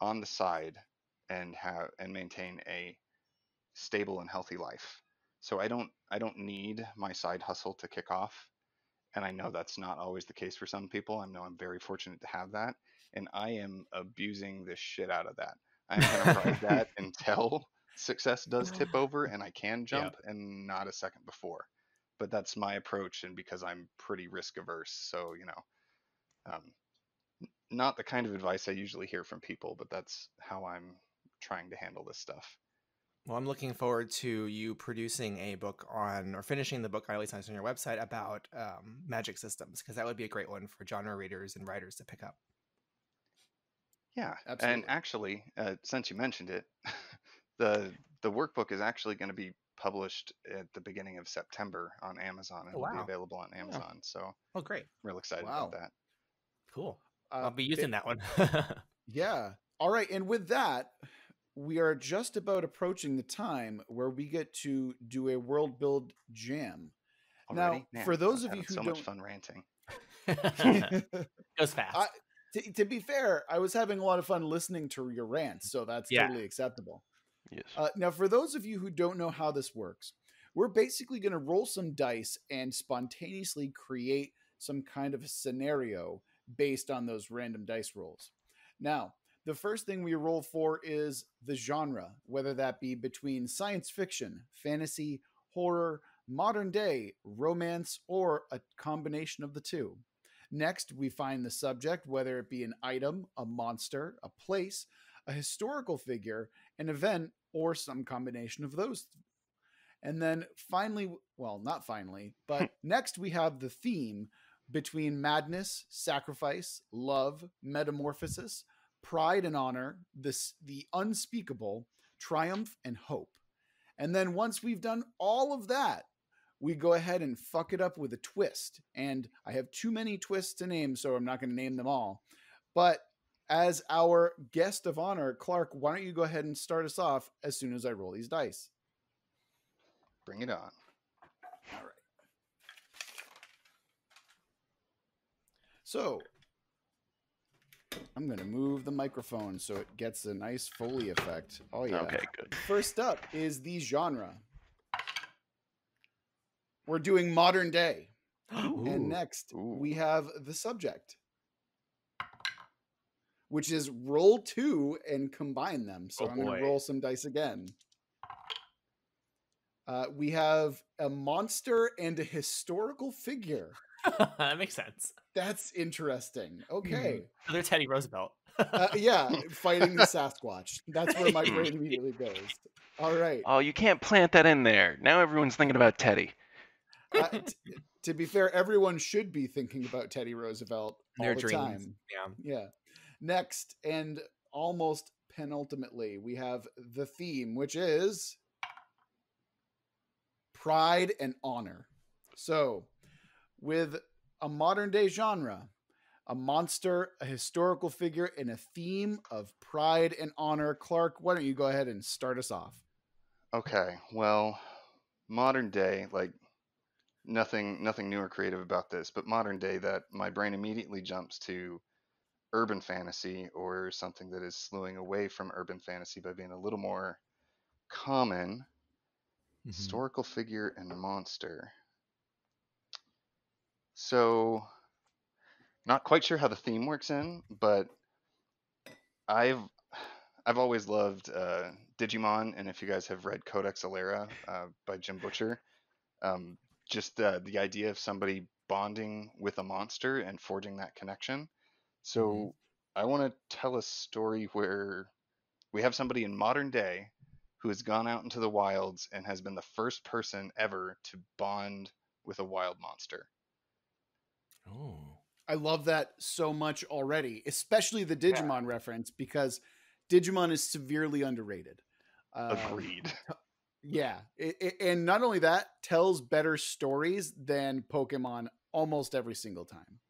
on the side and have and maintain a stable and healthy life so i don't i don't need my side hustle to kick off and I know that's not always the case for some people. I know I'm very fortunate to have that, and I am abusing the shit out of that. I'm gonna ride that until success does tip over and I can jump, and not a second before. But that's my approach, and because I'm pretty risk averse, so you know, um, not the kind of advice I usually hear from people, but that's how I'm trying to handle this stuff. Well, I'm looking forward to you producing a book on, or finishing the book, at least on your website, about um, magic systems, because that would be a great one for genre readers and writers to pick up. Yeah, Absolutely. and actually, uh, since you mentioned it, the the workbook is actually going to be published at the beginning of September on Amazon. and Oh, It'll be wow. available on Amazon, so Oh, great. real excited Wow. about that. Cool. Uh, I'll be it- using that one. Yeah. All right. And with that, we are just about approaching the time where we get to do a world build jam. Now, Man, for those I'm of you having who so much don't- fun ranting. Goes fast. I- to, to be fair, I was having a lot of fun listening to your rants, so that's Yeah. totally acceptable. Yes. Uh, now, for those of you who don't know how this works, we're basically going to roll some dice and spontaneously create some kind of a scenario based on those random dice rolls. Now, the first thing we roll for is the genre, whether that be between science fiction, fantasy, horror, modern day, romance, or a combination of the two. Next, we find the subject, whether it be an item, a monster, a place, a historical figure, an event, or some combination of those. And then finally, well, not finally, but next we have the theme between madness, sacrifice, love, metamorphosis, pride and honor, this the unspeakable, triumph and hope. And then once we've done all of that, we go ahead and fuck it up with a twist. And I have too many twists to name, so I'm not going to name them all. But as our guest of honor, Clark, why don't you go ahead and start us off as soon as I roll these dice? Bring it on. All right. So I'm going to move the microphone so it gets a nice Foley effect. Oh, yeah. Okay, good. First up is the genre. We're doing modern day. And next, Ooh. we have the subject, which is roll two and combine them. So Oh, I'm going to roll some dice again. Uh, we have a monster and a historical figure. that makes sense. That's interesting. Okay. Another Teddy Roosevelt. Uh, yeah, fighting the Sasquatch. That's where my brain immediately goes. All right. Oh, you can't plant that in there. Now everyone's thinking about Teddy. Uh, t- to be fair, everyone should be thinking about Teddy Roosevelt all Their the dreams. time. Yeah. Yeah. Next and almost penultimately, we have the theme, which is pride and honor. So, with a modern day genre, a monster, a historical figure, and a theme of pride and honor. Clark, why don't you go ahead and start us off? Okay, well, modern day, like nothing nothing new or creative about this, but modern day that my brain immediately jumps to urban fantasy or something that is slewing away from urban fantasy by being a little more common. Mhm. Historical figure and monster. So not quite sure how the theme works in, but I've I've always loved uh, Digimon, and if you guys have read Codex Alera uh, by Jim Butcher, um, just the the idea of somebody bonding with a monster and forging that connection. So I want to tell a story where we have somebody in modern day who has gone out into the wilds and has been the first person ever to bond with a wild monster. Oh. I love that so much already, especially the Digimon reference because Digimon is severely underrated. Um, Agreed. Yeah, it, it- and not only that, tells better stories than Pokemon almost every single time.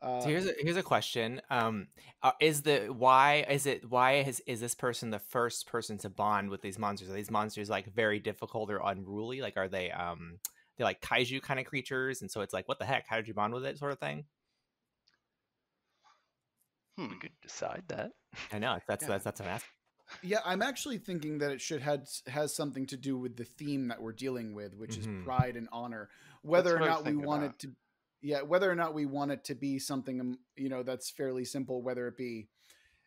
Uh, So here's a, here's a question. Um, uh, is the why is it why is is this person the first person to bond with these monsters? Are these monsters like very difficult or unruly? Like are they um they like kaiju kind of creatures? And so it's like what the heck? How did you bond with it? Sort of thing. Hmm. We could decide that. I know that's Yeah. that's that's an ask. yeah, I'm actually thinking that it should had has something to do with the theme that we're dealing with, which Mhm. is pride and honor. Whether or what I was not we want about. it to, yeah, whether or not we want it to be something um, you know that's fairly simple. Whether it be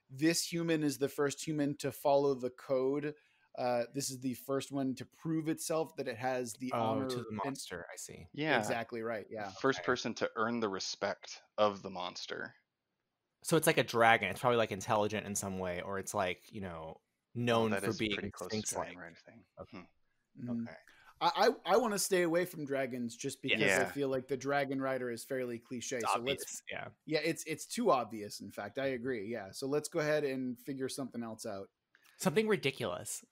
this human is the first human to follow the code. Uh, this is the first one to prove itself that it has the Oh, honor to the and- monster. I see. Yeah. Exactly right. Yeah. First Okay. person to earn the respect of the monster. So it's like a dragon. It's probably like intelligent in some way, or it's like you know Oh, known that for being pretty close to sphinx-like. right thing. Okay. Mm. Okay. I I, I want to stay away from dragons just because I feel like the dragon rider is fairly cliche. It's so obvious. let's yeah. yeah, it's it's too obvious. In fact, I agree. Yeah. So let's go ahead and figure something else out. Something ridiculous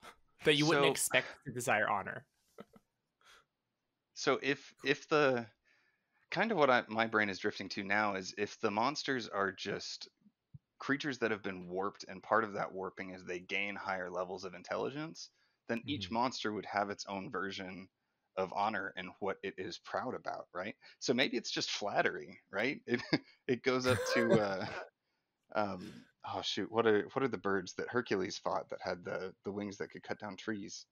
that you wouldn't So- expect to desire honor. So if if the kind of what I, my brain is drifting to now is if the monsters are just creatures that have been warped and part of that warping is they gain higher levels of intelligence, then each Mhm. monster would have its own version of honor and what it is proud about, right? So maybe it's just flattery, right? It it goes up to uh um oh shoot, what are what are the birds that Hercules fought that had the the wings that could cut down trees?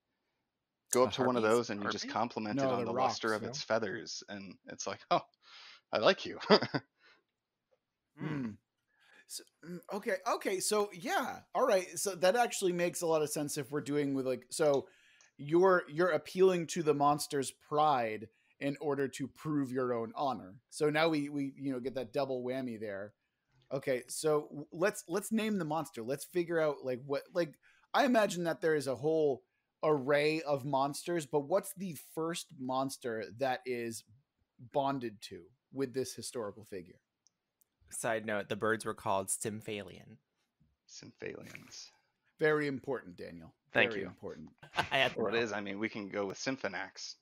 Go The up to one of those and you just Harpy? compliment No, it on the the luster of no? its feathers, and it's like, oh, I like you. Hmm. So, mm, okay, okay. So yeah, all right. So that actually makes a lot of sense if we're doing with like so you're you're appealing to the monster's pride in order to prove your own honor. So now we we you know get that double whammy there. Okay, so let's let's name the monster. Let's figure out like what like I imagine that there is a whole array of monsters, but what's the first monster that is bonded to with this historical figure? Side note: the birds were called Stymphalian. Stymphalians. Very important, Daniel. Thank Very you. important. I had to Well, it know. is. I mean, we can go with Symphonax.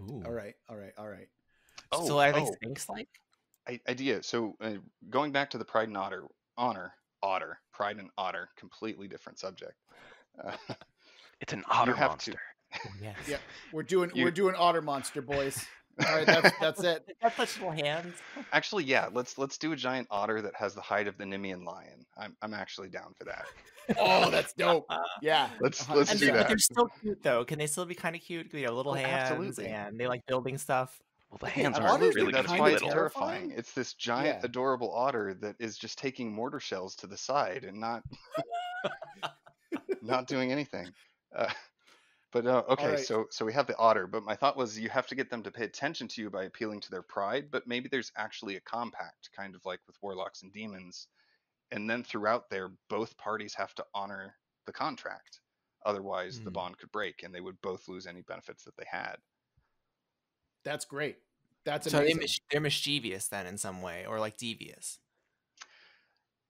Ooh. All right, all right, all right. Oh, so are they oh. sphinx-like? I, idea. So uh, going back to the pride and otter, honor, otter, pride and otter, completely different subject. Uh, It's an otter have to- monster. Oh, yes. Yeah, we're doing You- we're doing otter monster boys. All right, that's that's it. Got such little hands. Actually, yeah. Let's let's do a giant otter that has the height of the Nemean lion. I'm I'm actually down for that. Oh, that's dope. Yeah. Let's- let's hundred do And- percent. But they're still cute though. Can they still be kind of cute? You know, little Oh, hands, absolutely. and they like building stuff. Well, the hands aren't really That's to be kinda why it's terrifying. It's this giant, Yeah. adorable otter that is just taking mortar shells to the side and not not doing anything. Uh, but uh, okay, right. so so we have the otter, but my thought was you have to get them to pay attention to you by appealing to their pride. But maybe there's actually a compact, kind of like with warlocks and demons, and then throughout there, both parties have to honor the contract. Otherwise, the Hmm. bond could break, and they would both lose any benefits that they had. That's great. That's So they amazing. mis- they're mischievous then in some way, or like devious.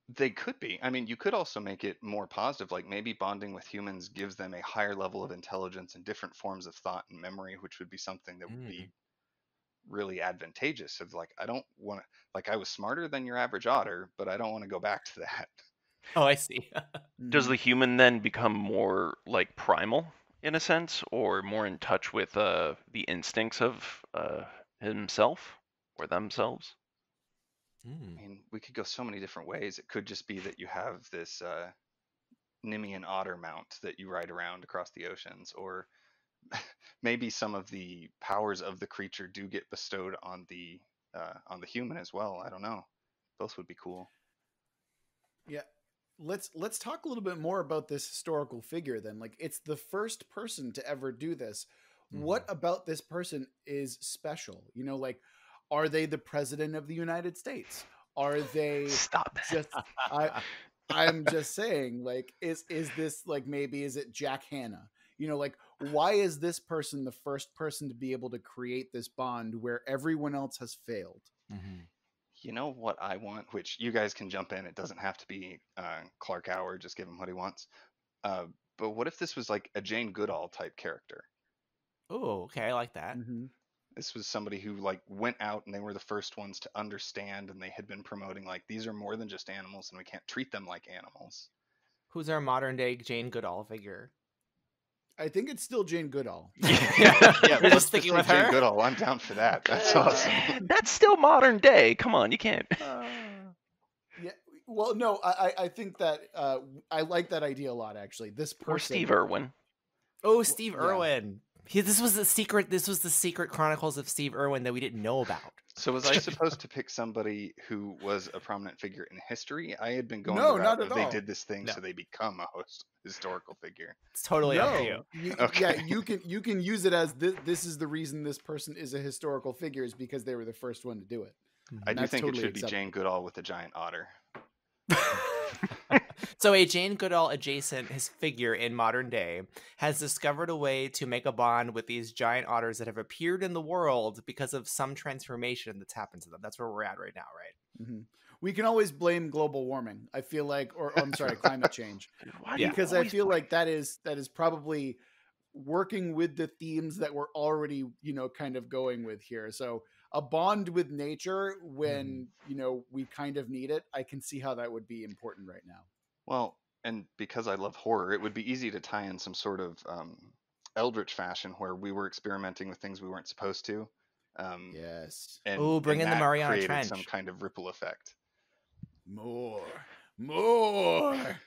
They could be. I mean, you could also make it more positive, like maybe bonding with humans gives them a higher level of intelligence and different forms of thought and memory, which would be something that would Mm. be really advantageous. Of like, I don't want to, like, I was smarter than your average otter, but I don't want to go back to that. Oh, I see. Does Mhm. the human then become more like primal in a sense, or more in touch with uh, the instincts of uh, himself or themselves? I Mm. mean, we could go so many different ways. It could just be that you have this uh, Nemean otter mount that you ride around across the oceans, or maybe some of the powers of the creature do get bestowed on the uh, on the human as well. I don't know. Both would be cool. Yeah. Let's let's talk a little bit more about this historical figure then. Like it's the first person to ever do this. What about this person is special? You know, like are they the president of the United States? Are they Stop just I I'm just saying like is is this like maybe is it Jack Hanna? You know, like why is this person the first person to be able to create this bond where everyone else has failed? Mhm. You know what I want, which you guys can jump in. It doesn't have to be uh, Clark Howard. Just give him what he wants. Uh, but what if this was like a Jane Goodall type character? Oh, okay, I like that. Mhm. this was somebody who like went out and they were the first ones to understand and they had been promoting like these are more than just animals and we can't treat them like animals Who's our modern day Jane Goodall figure? I think it's still Jane Goodall. yeah You're let's just sticking say with Jane her. Goodall. i'm down for that that's awesome That's still modern day. Come on, you can't. Yeah. Well, no, I I- I think that uh, I like that idea a lot. Actually, this person. Or Steve Irwin. Oh, Steve yeah. Irwin. He, this was the secret. This was the secret chronicles of Steve Irwin that we didn't know about. So was i supposed to pick somebody who was a prominent figure in history i had been going No, the not at of they all. did this thing No. so they become a host historical figure It's totally up to you. you- Okay. Yeah, you can you can use it as this. This is the reason this person is a historical figure is because they were the first one to do it. i do think totally it should be jane goodall with a giant otter So a Jane Goodall adjacent his figure in modern day has discovered a way to make a bond with these giant otters that have appeared in the world because of some transformation that's happened to them. That's where we're at right now, right? Mhm. We can always blame global warming. I feel like, or, or I'm sorry, climate change, Why Yeah. because I feel blame- like that is that is probably working with the themes that we're already you know kind of going with here. So a bond with nature when you know we kind of need it. I can see how that would be important right now. Well, and because I love horror, it would be easy to tie in some sort of um, eldritch fashion where we were experimenting with things we weren't supposed to. Um, Yes. and, Ooh, bring and in the that Mariana created Some kind of ripple effect. More, more.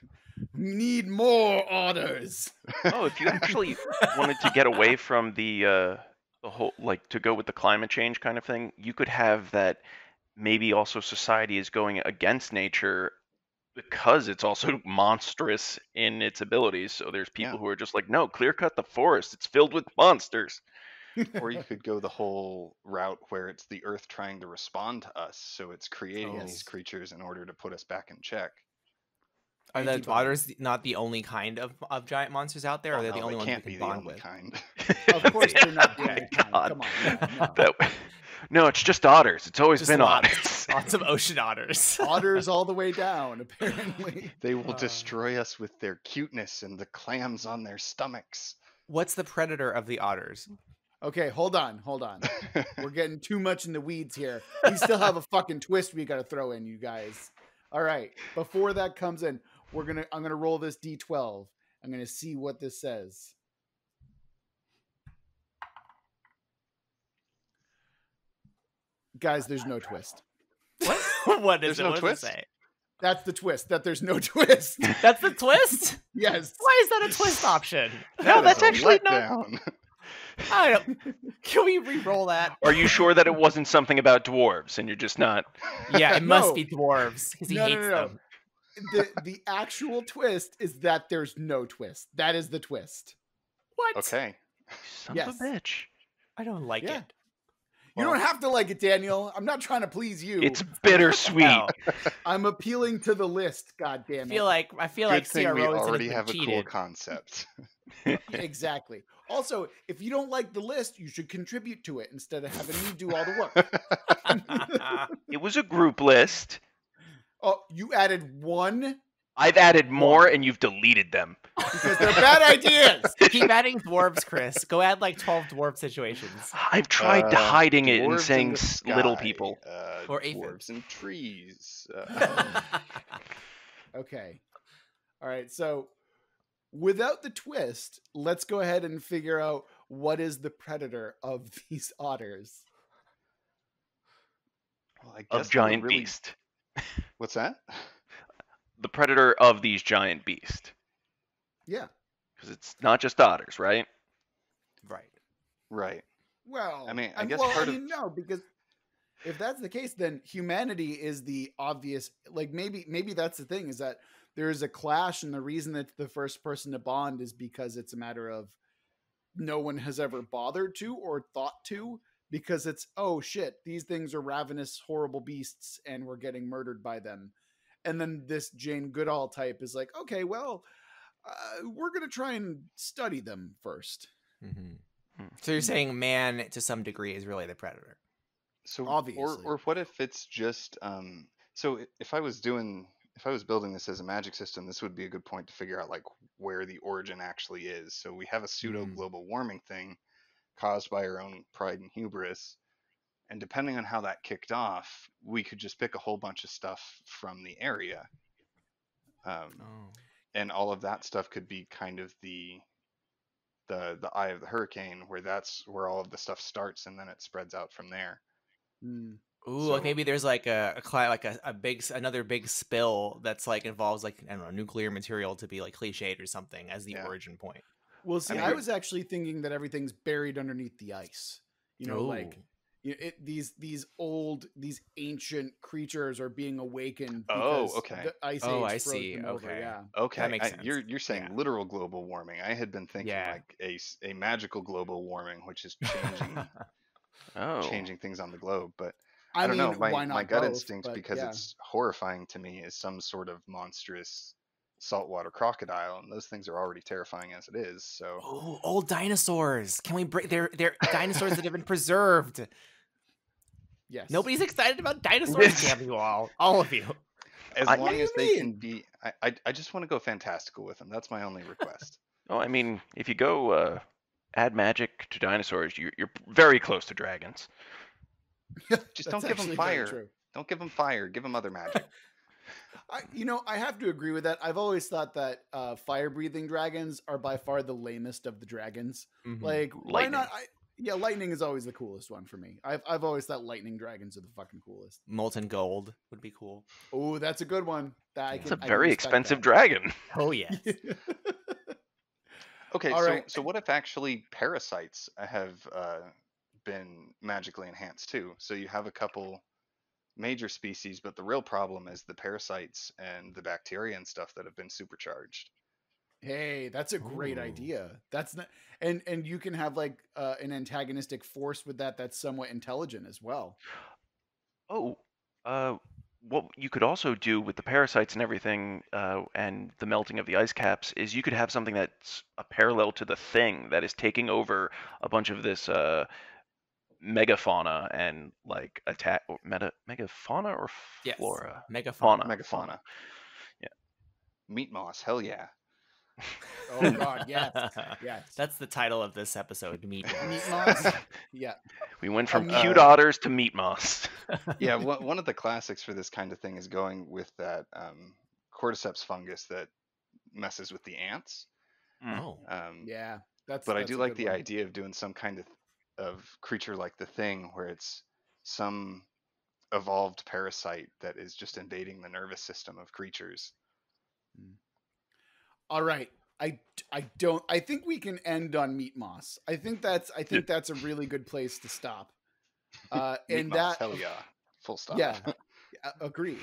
Need more otters. Oh, if you actually wanted to get away from the uh, the whole like to go with the climate change kind of thing, you could have that maybe also society is going against nature because it's also monstrous in its abilities. So there's people Yeah. who are just like, no, clear cut the forest. It's filled with monsters. or you could go the whole route where it's the earth trying to respond to us, so it's creating Oh. these creatures in order to put us back in check. Are the otters not the only kind of, of giant monsters out there? Or Oh, are they no, the only ones can't we be can the only with? kind. Of course, they're not the only kind. God. Come on. no, no. That, no, it's just otters. It's always Just been lots, otters. lots of ocean otters. Otters all the way down, apparently. they will Uh. destroy us with their cuteness and the clams on their stomachs. What's the predator of the otters? Okay, hold on, hold on. We're getting too much in the weeds here. We still have a fucking twist we got to throw in, you guys. All right, before that comes in, we're gonna. I'm gonna roll this d12. I'm gonna see what this says. Guys, there's no twist. What? what is There's it? no what twist? Does it say? That's the twist. That there's no twist. That's the twist. yes. Why is that a twist option? No, that's actually not- I don't. Can we re-roll that? Are you sure that it wasn't something about dwarves and you're just not? Yeah, it must No. be dwarves because he No, no, hates no, no. them. The the actual twist is that there's no twist. That is the twist. What? Okay. Son Yes. of a bitch. I don't like Yeah. it. You Well- don't have to like it, Daniel. I'm not trying to please you. It's bittersweet. I'm appealing to the list. God I damn it. feel like I feel Good like thing CR we already have been a cool concept. exactly. Also, if you don't like the list, you should contribute to it instead of having me do all the work. It was a group list. Oh, you added one I've added more and you've deleted them. because they're bad ideas. Keep adding dwarves, Chris. Go add like twelve dwarf situations. I've tried Uh, hiding it and in saying the s- little people. Uh, Or aphids. dwarves and trees. Uh, Okay. All right. So, without the twist, let's go ahead and figure out what is the predator of these otters. well, I Of guess that giant really- beast. What's that? The predator of these giant beasts. Yeah. Because it's not just otters, right? right. Right. Well, I mean, I guess well, part I of- no, because if that's the case, then humanity is the obvious. Like maybe, maybe that's the thing is that there is a clash, and the reason that the first person to bond is because it's a matter of no one has ever bothered to or thought to because it's oh shit these things are ravenous horrible beasts and we're getting murdered by them and then this jane goodall type is like okay well uh, we're gonna try and study them first Mhm. Hmm. So you're saying man, to some degree, is really the predator. So Obviously. or or what if it's just um so if I was doing if I was building this as a magic system, this would be a good point to figure out like where the origin actually is. So we have a pseudo Mm. global warming thing caused by our own pride and hubris. And depending on how that kicked off, we could just pick a whole bunch of stuff from the area. Um, Oh. and all of that stuff could be kind of the the the eye of the hurricane where that's where all of the stuff starts and then it spreads out from there. Hmm. Ooh, like maybe there's like a, a cli- like a, a big another big spill that's like involves like I don't know nuclear material to be like cliched or something as the Yeah. origin point. Well, see, mean, I was actually thinking that everything's buried underneath the ice. You know, like Ooh. you it, these these old these ancient creatures are being awakened. Oh, because okay. The ice Oh, age I see, them over, okay. yeah. Okay, makes I- sense. you're you're saying Yeah. literal global warming. I had been thinking Yeah. like a s- a magical global warming, which is changing Oh. changing things on the globe. But I, I, don't mean, know. My why not my gut both, instinct, because yeah. it's horrifying to me, is some sort of monstrous saltwater crocodile, and those things are already terrifying as it is. So Oh, old dinosaurs! Can we bring? They're they're dinosaurs that have been preserved. yes. Nobody's excited about dinosaurs. Damn you all, all of you. as I- long as you they can be, I I, I just want to go fantastical with them. That's my only request. Oh, I mean, if you go uh, add magic to dinosaurs, you, you're very close to dragons. Just don't give them fire. Don't give them fire. Give them other magic. I, you know, I have to agree with that. I've always thought that uh, fire-breathing dragons are by far the lamest of the dragons. Mhm. Like, why Mm-hmm. Lightning. not? I, yeah, lightning is always the coolest one for me. I've I've always thought lightning dragons are the fucking coolest. molten gold would be cool. Oh, that's a good one. That I It's can, It's a I can very respect expensive that. dragon. Oh yeah. Okay, All so right. so what if actually parasites have uh, been magically enhanced too? So you have a couple major species, but the real problem is the parasites and the bacteria and stuff that have been supercharged. Hey, that's a great Ooh. idea. That's not, and and you can have like uh, an antagonistic force with that that's somewhat intelligent as well. Oh, uh, what you could also do with the parasites and everything, uh, and the melting of the ice caps, is you could have something that's a parallel to the thing that is taking over a bunch of this uh, megafauna and like attack or meta megafauna or Yes. flora. Megafauna. Megafauna. Yeah. Meat moss, hell yeah. Oh God, yes, yes. That's the title of this episode. Meat. Meat Moss. moss. yeah, We went from Um, cute uh, otters to meat moss. Yeah, one, one of the classics for this kind of thing is going with that um, cordyceps fungus that messes with the ants. oh. Um, yeah. That's. but I do like the one. idea of doing some kind of of creature like the thing where it's some evolved parasite that is just invading the nervous system of creatures. All right. I, I don't I think we can end on meat moss. I think that's I think that's a really good place to stop. Uh and moss, that hell yeah, full stop. Yeah, agreed.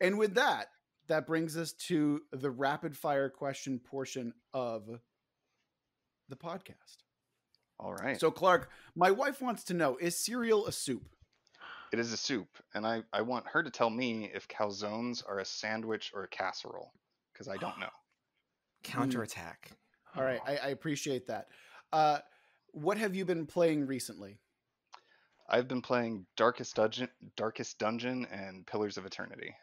And with that, that brings us to the rapid fire question portion of the podcast. All right. So, Clark, my wife wants to know is cereal a soup? It is a soup, and I, I want her to tell me if calzones are a sandwich or a casserole, because I don't know. Counterattack. All right. I, I appreciate that. Uh, what have you been playing recently? I've been playing Darkest Dungeon, Darkest Dungeon, and Pillars of Eternity.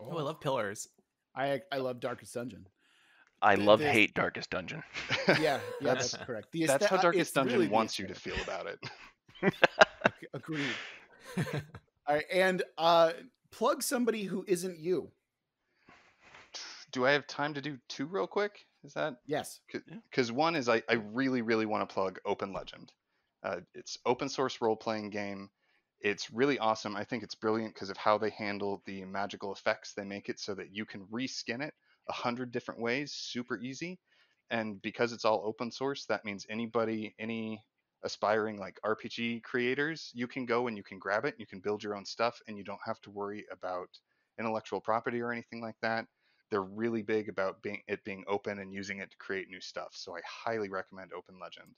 Oh, I love pillars. I I love Darkest Dungeon. I love this- hate Darkest Dungeon. Yeah, yeah, that's, That's- correct. The That's how Darkest Dungeon really wants you to feel about it. Agreed. All right, and uh, plug somebody who isn't you. Do I have time to do two real quick? Is that Yes. because one is I, I really really want to plug open legend uh, it's open source role playing game it's really awesome i think it's brilliant because of how they handle the magical effects they make it so that you can reskin it a hundred different ways super easy and because it's all open source that means anybody any aspiring like rpg creators you can go and you can grab it you can build your own stuff and you don't have to worry about intellectual property or anything like that they're really big about being it being open and using it to create new stuff. So I highly recommend Open Legend.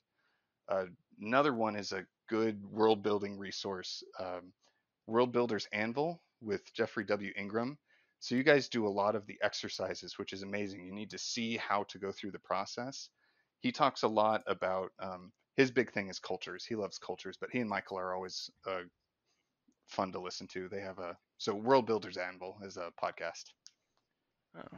Uh, another one is a good world building resource, um, World Builders Anvil with Jeffrey W. Ingram. So you guys do a lot of the exercises, which is amazing. You need to see how to go through the process. He talks a lot about um, his big thing is cultures. He loves cultures, but he and Michael are always uh, fun to listen to. They have a so World Builders Anvil is a podcast. Oh.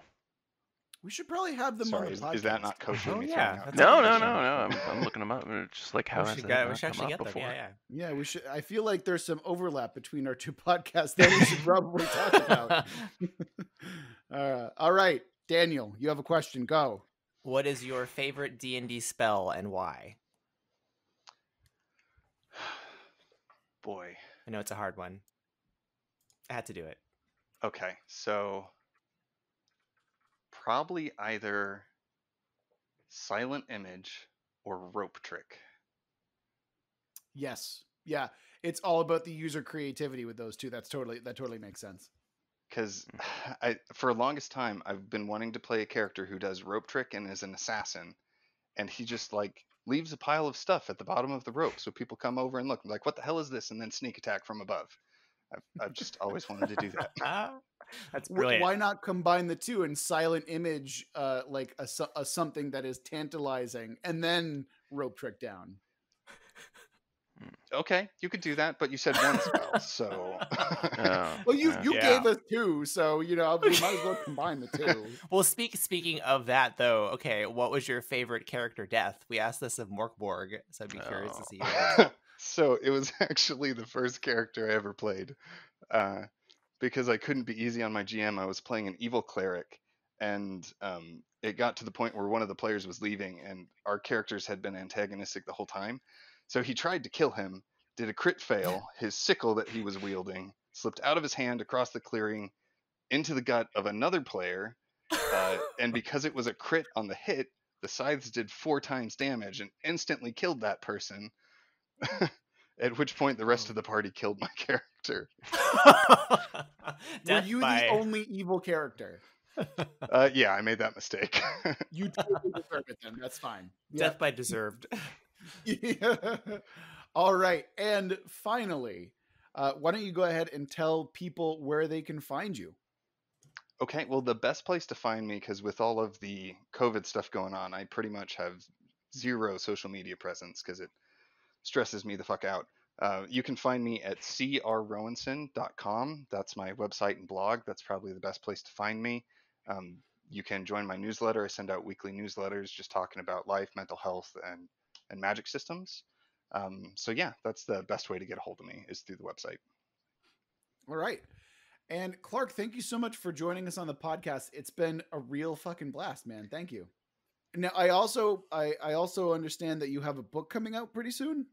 We should probably have them Sorry, on is, the podcast. is that not kosher? Oh, yeah, throwing out that's No, no, no, no. I'm, I'm looking them up. just like how we should, that get, we should actually get them. before? Yeah, yeah. Yeah, we should. I feel like there's some overlap between our two podcasts that we should probably talk about. uh, all right, Daniel, you have a question. Go. what is your favorite D and D spell and why? Boy. I know it's a hard one. I had to do it. Okay, so probably either silent image or rope trick. Yes. Yeah. It's all about the user creativity with those two. That's totally that totally makes sense. Because mm. I, for the longest time, I've been wanting to play a character who does rope trick and is an assassin, and he just like leaves a pile of stuff at the bottom of the rope, so people come over and look like, "What the hell is this?" and then sneak attack from above. I've, I've just always wanted to do that. That's Wh- brilliant. Why not combine the two and silent image uh like a, a something that is tantalizing and then rope trick down. Okay, you could do that, but you said one spell, so Oh, Well, you you Yeah. gave us two, so you know we might as well combine the two. well, speak speaking of that though, okay, what was your favorite character death? We asked this of Morkborg, so I'd be curious to Oh. see. yours. so it was actually the first character I ever played. Uh, because I couldn't be easy on my GM, I was playing an evil cleric, and um, it got to the point where one of the players was leaving, and our characters had been antagonistic the whole time. So he tried to kill him, did a crit fail. His sickle that he was wielding slipped out of his hand across the clearing into the gut of another player, uh, and because it was a crit on the hit, the scythes did four times damage and instantly killed that person. At which point, the rest of the party killed my character. Were you by- the only evil character? Uh, yeah, I made that mistake. You totally deserve it then. That's fine. death by deserved? Yeah. All right. And finally, uh, why don't you go ahead and tell people where they can find you? okay, well, the best place to find me, because with all of the COVID stuff going on, I pretty much have zero social media presence because it stresses me the fuck out. Uh, you can find me at crrowenson.com. That's my website and blog. That's probably the best place to find me. Um, you can join my newsletter. I send out weekly newsletters just talking about life, mental health, and and magic systems. Um, so yeah, that's the best way to get a hold of me is through the website. All right. And Clark, thank you so much for joining us on the podcast. It's been a real fucking blast, man. Thank you. Now, I also I I also understand that you have a book coming out pretty soon.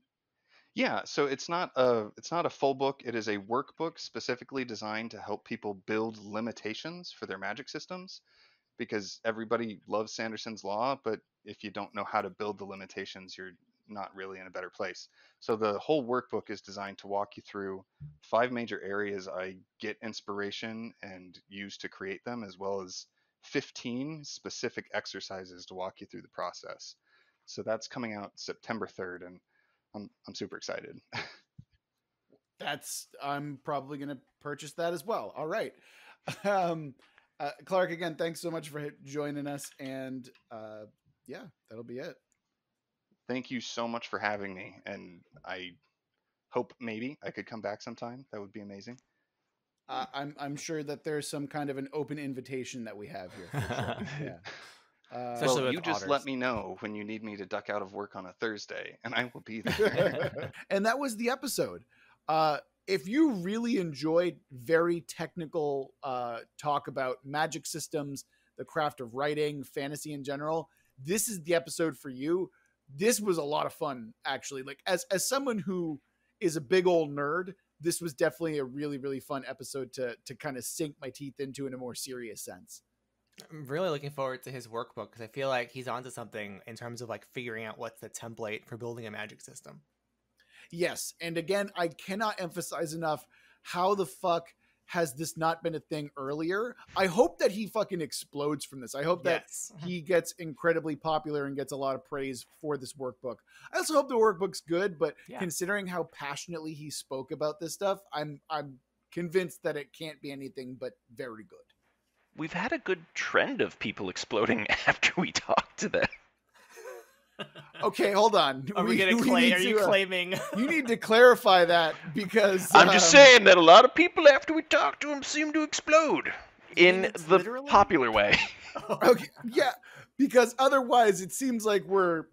Yeah, so it's not a it's not a full book. It is a workbook specifically designed to help people build limitations for their magic systems because everybody loves Sanderson's law, but if you don't know how to build the limitations, you're not really in a better place. So the whole workbook is designed to walk you through five major areas I get inspiration and use to create them, as well as 15 specific exercises to walk you through the process. So that's coming out September 3rd, and I'm I'm super excited. That's I'm probably going to purchase that as well. All right. Um, uh, Clark, again, thanks so much for joining us. And uh, yeah, that'll be it. Thank you so much for having me. And I hope maybe I could come back sometime. That would be amazing. Uh, I'm I'm sure that there's some kind of an open invitation that we have here. For sure. yeah. Uh, Especially well, you just otters. let me know when you need me to duck out of work on a Thursday, and I will be there. and that was the episode. Uh, if you really enjoyed very technical uh, talk about magic systems, the craft of writing, fantasy in general, this is the episode for you. This was a lot of fun, actually. Like as as someone who is a big old nerd, this was definitely a really really fun episode to to kind of sink my teeth into in a more serious sense. I'm really looking forward to his workbook because I feel like he's onto something in terms of like figuring out what's the template for building a magic system. Yes. And again, I cannot emphasize enough how the fuck has this not been a thing earlier? I hope that he fucking explodes from this. I hope that yes. he gets incredibly popular and gets a lot of praise for this workbook. I also hope the workbook's good, but Yeah. considering how passionately he spoke about this stuff, I'm I'm convinced that it can't be anything but very good. We've had a good trend of people exploding after we talk to them. Okay, hold on. Are we, gonna claim? need Are you to, uh, claiming? you need to clarify that because I'm just um, saying that a lot of people after we talk to them seem to explode in the literally? popular way. okay yeah because otherwise it seems like we're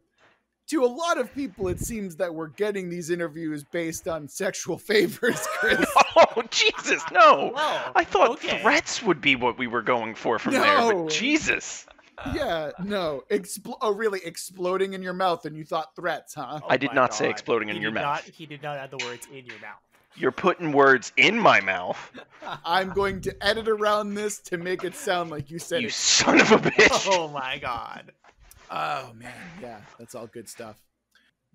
to a lot of people it seems that we're getting these interviews based on sexual favors chris oh Jesus, uh, no! Whoa, I thought okay. threats would be what we were going for from there, but Jesus, yeah no Expl- oh really exploding in your mouth and you thought threats huh I oh did my not say God. exploding in He your mouth. Not, he did not add the words in your mouth. you're putting words in my mouth. i'm going to edit around this to make it sound like you said You it son of a bitch! Oh my god. Oh man, yeah, that's all good stuff.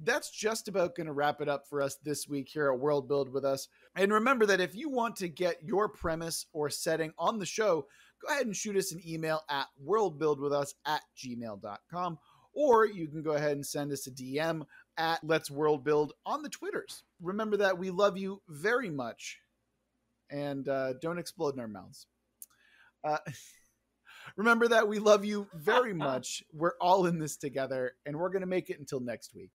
That's just about going to wrap it up for us this week here at World Build with us. And remember that if you want to get your premise or setting on the show, go ahead and shoot us an email at worldbuildwithus at gmail.com. Or you can go ahead and send us a DM at Let's World Build on the Twitters. Remember that we love you very much and uh, don't explode in our mouths. Uh, remember that we love you very much. We're all in this together, and we're going to make it until next week.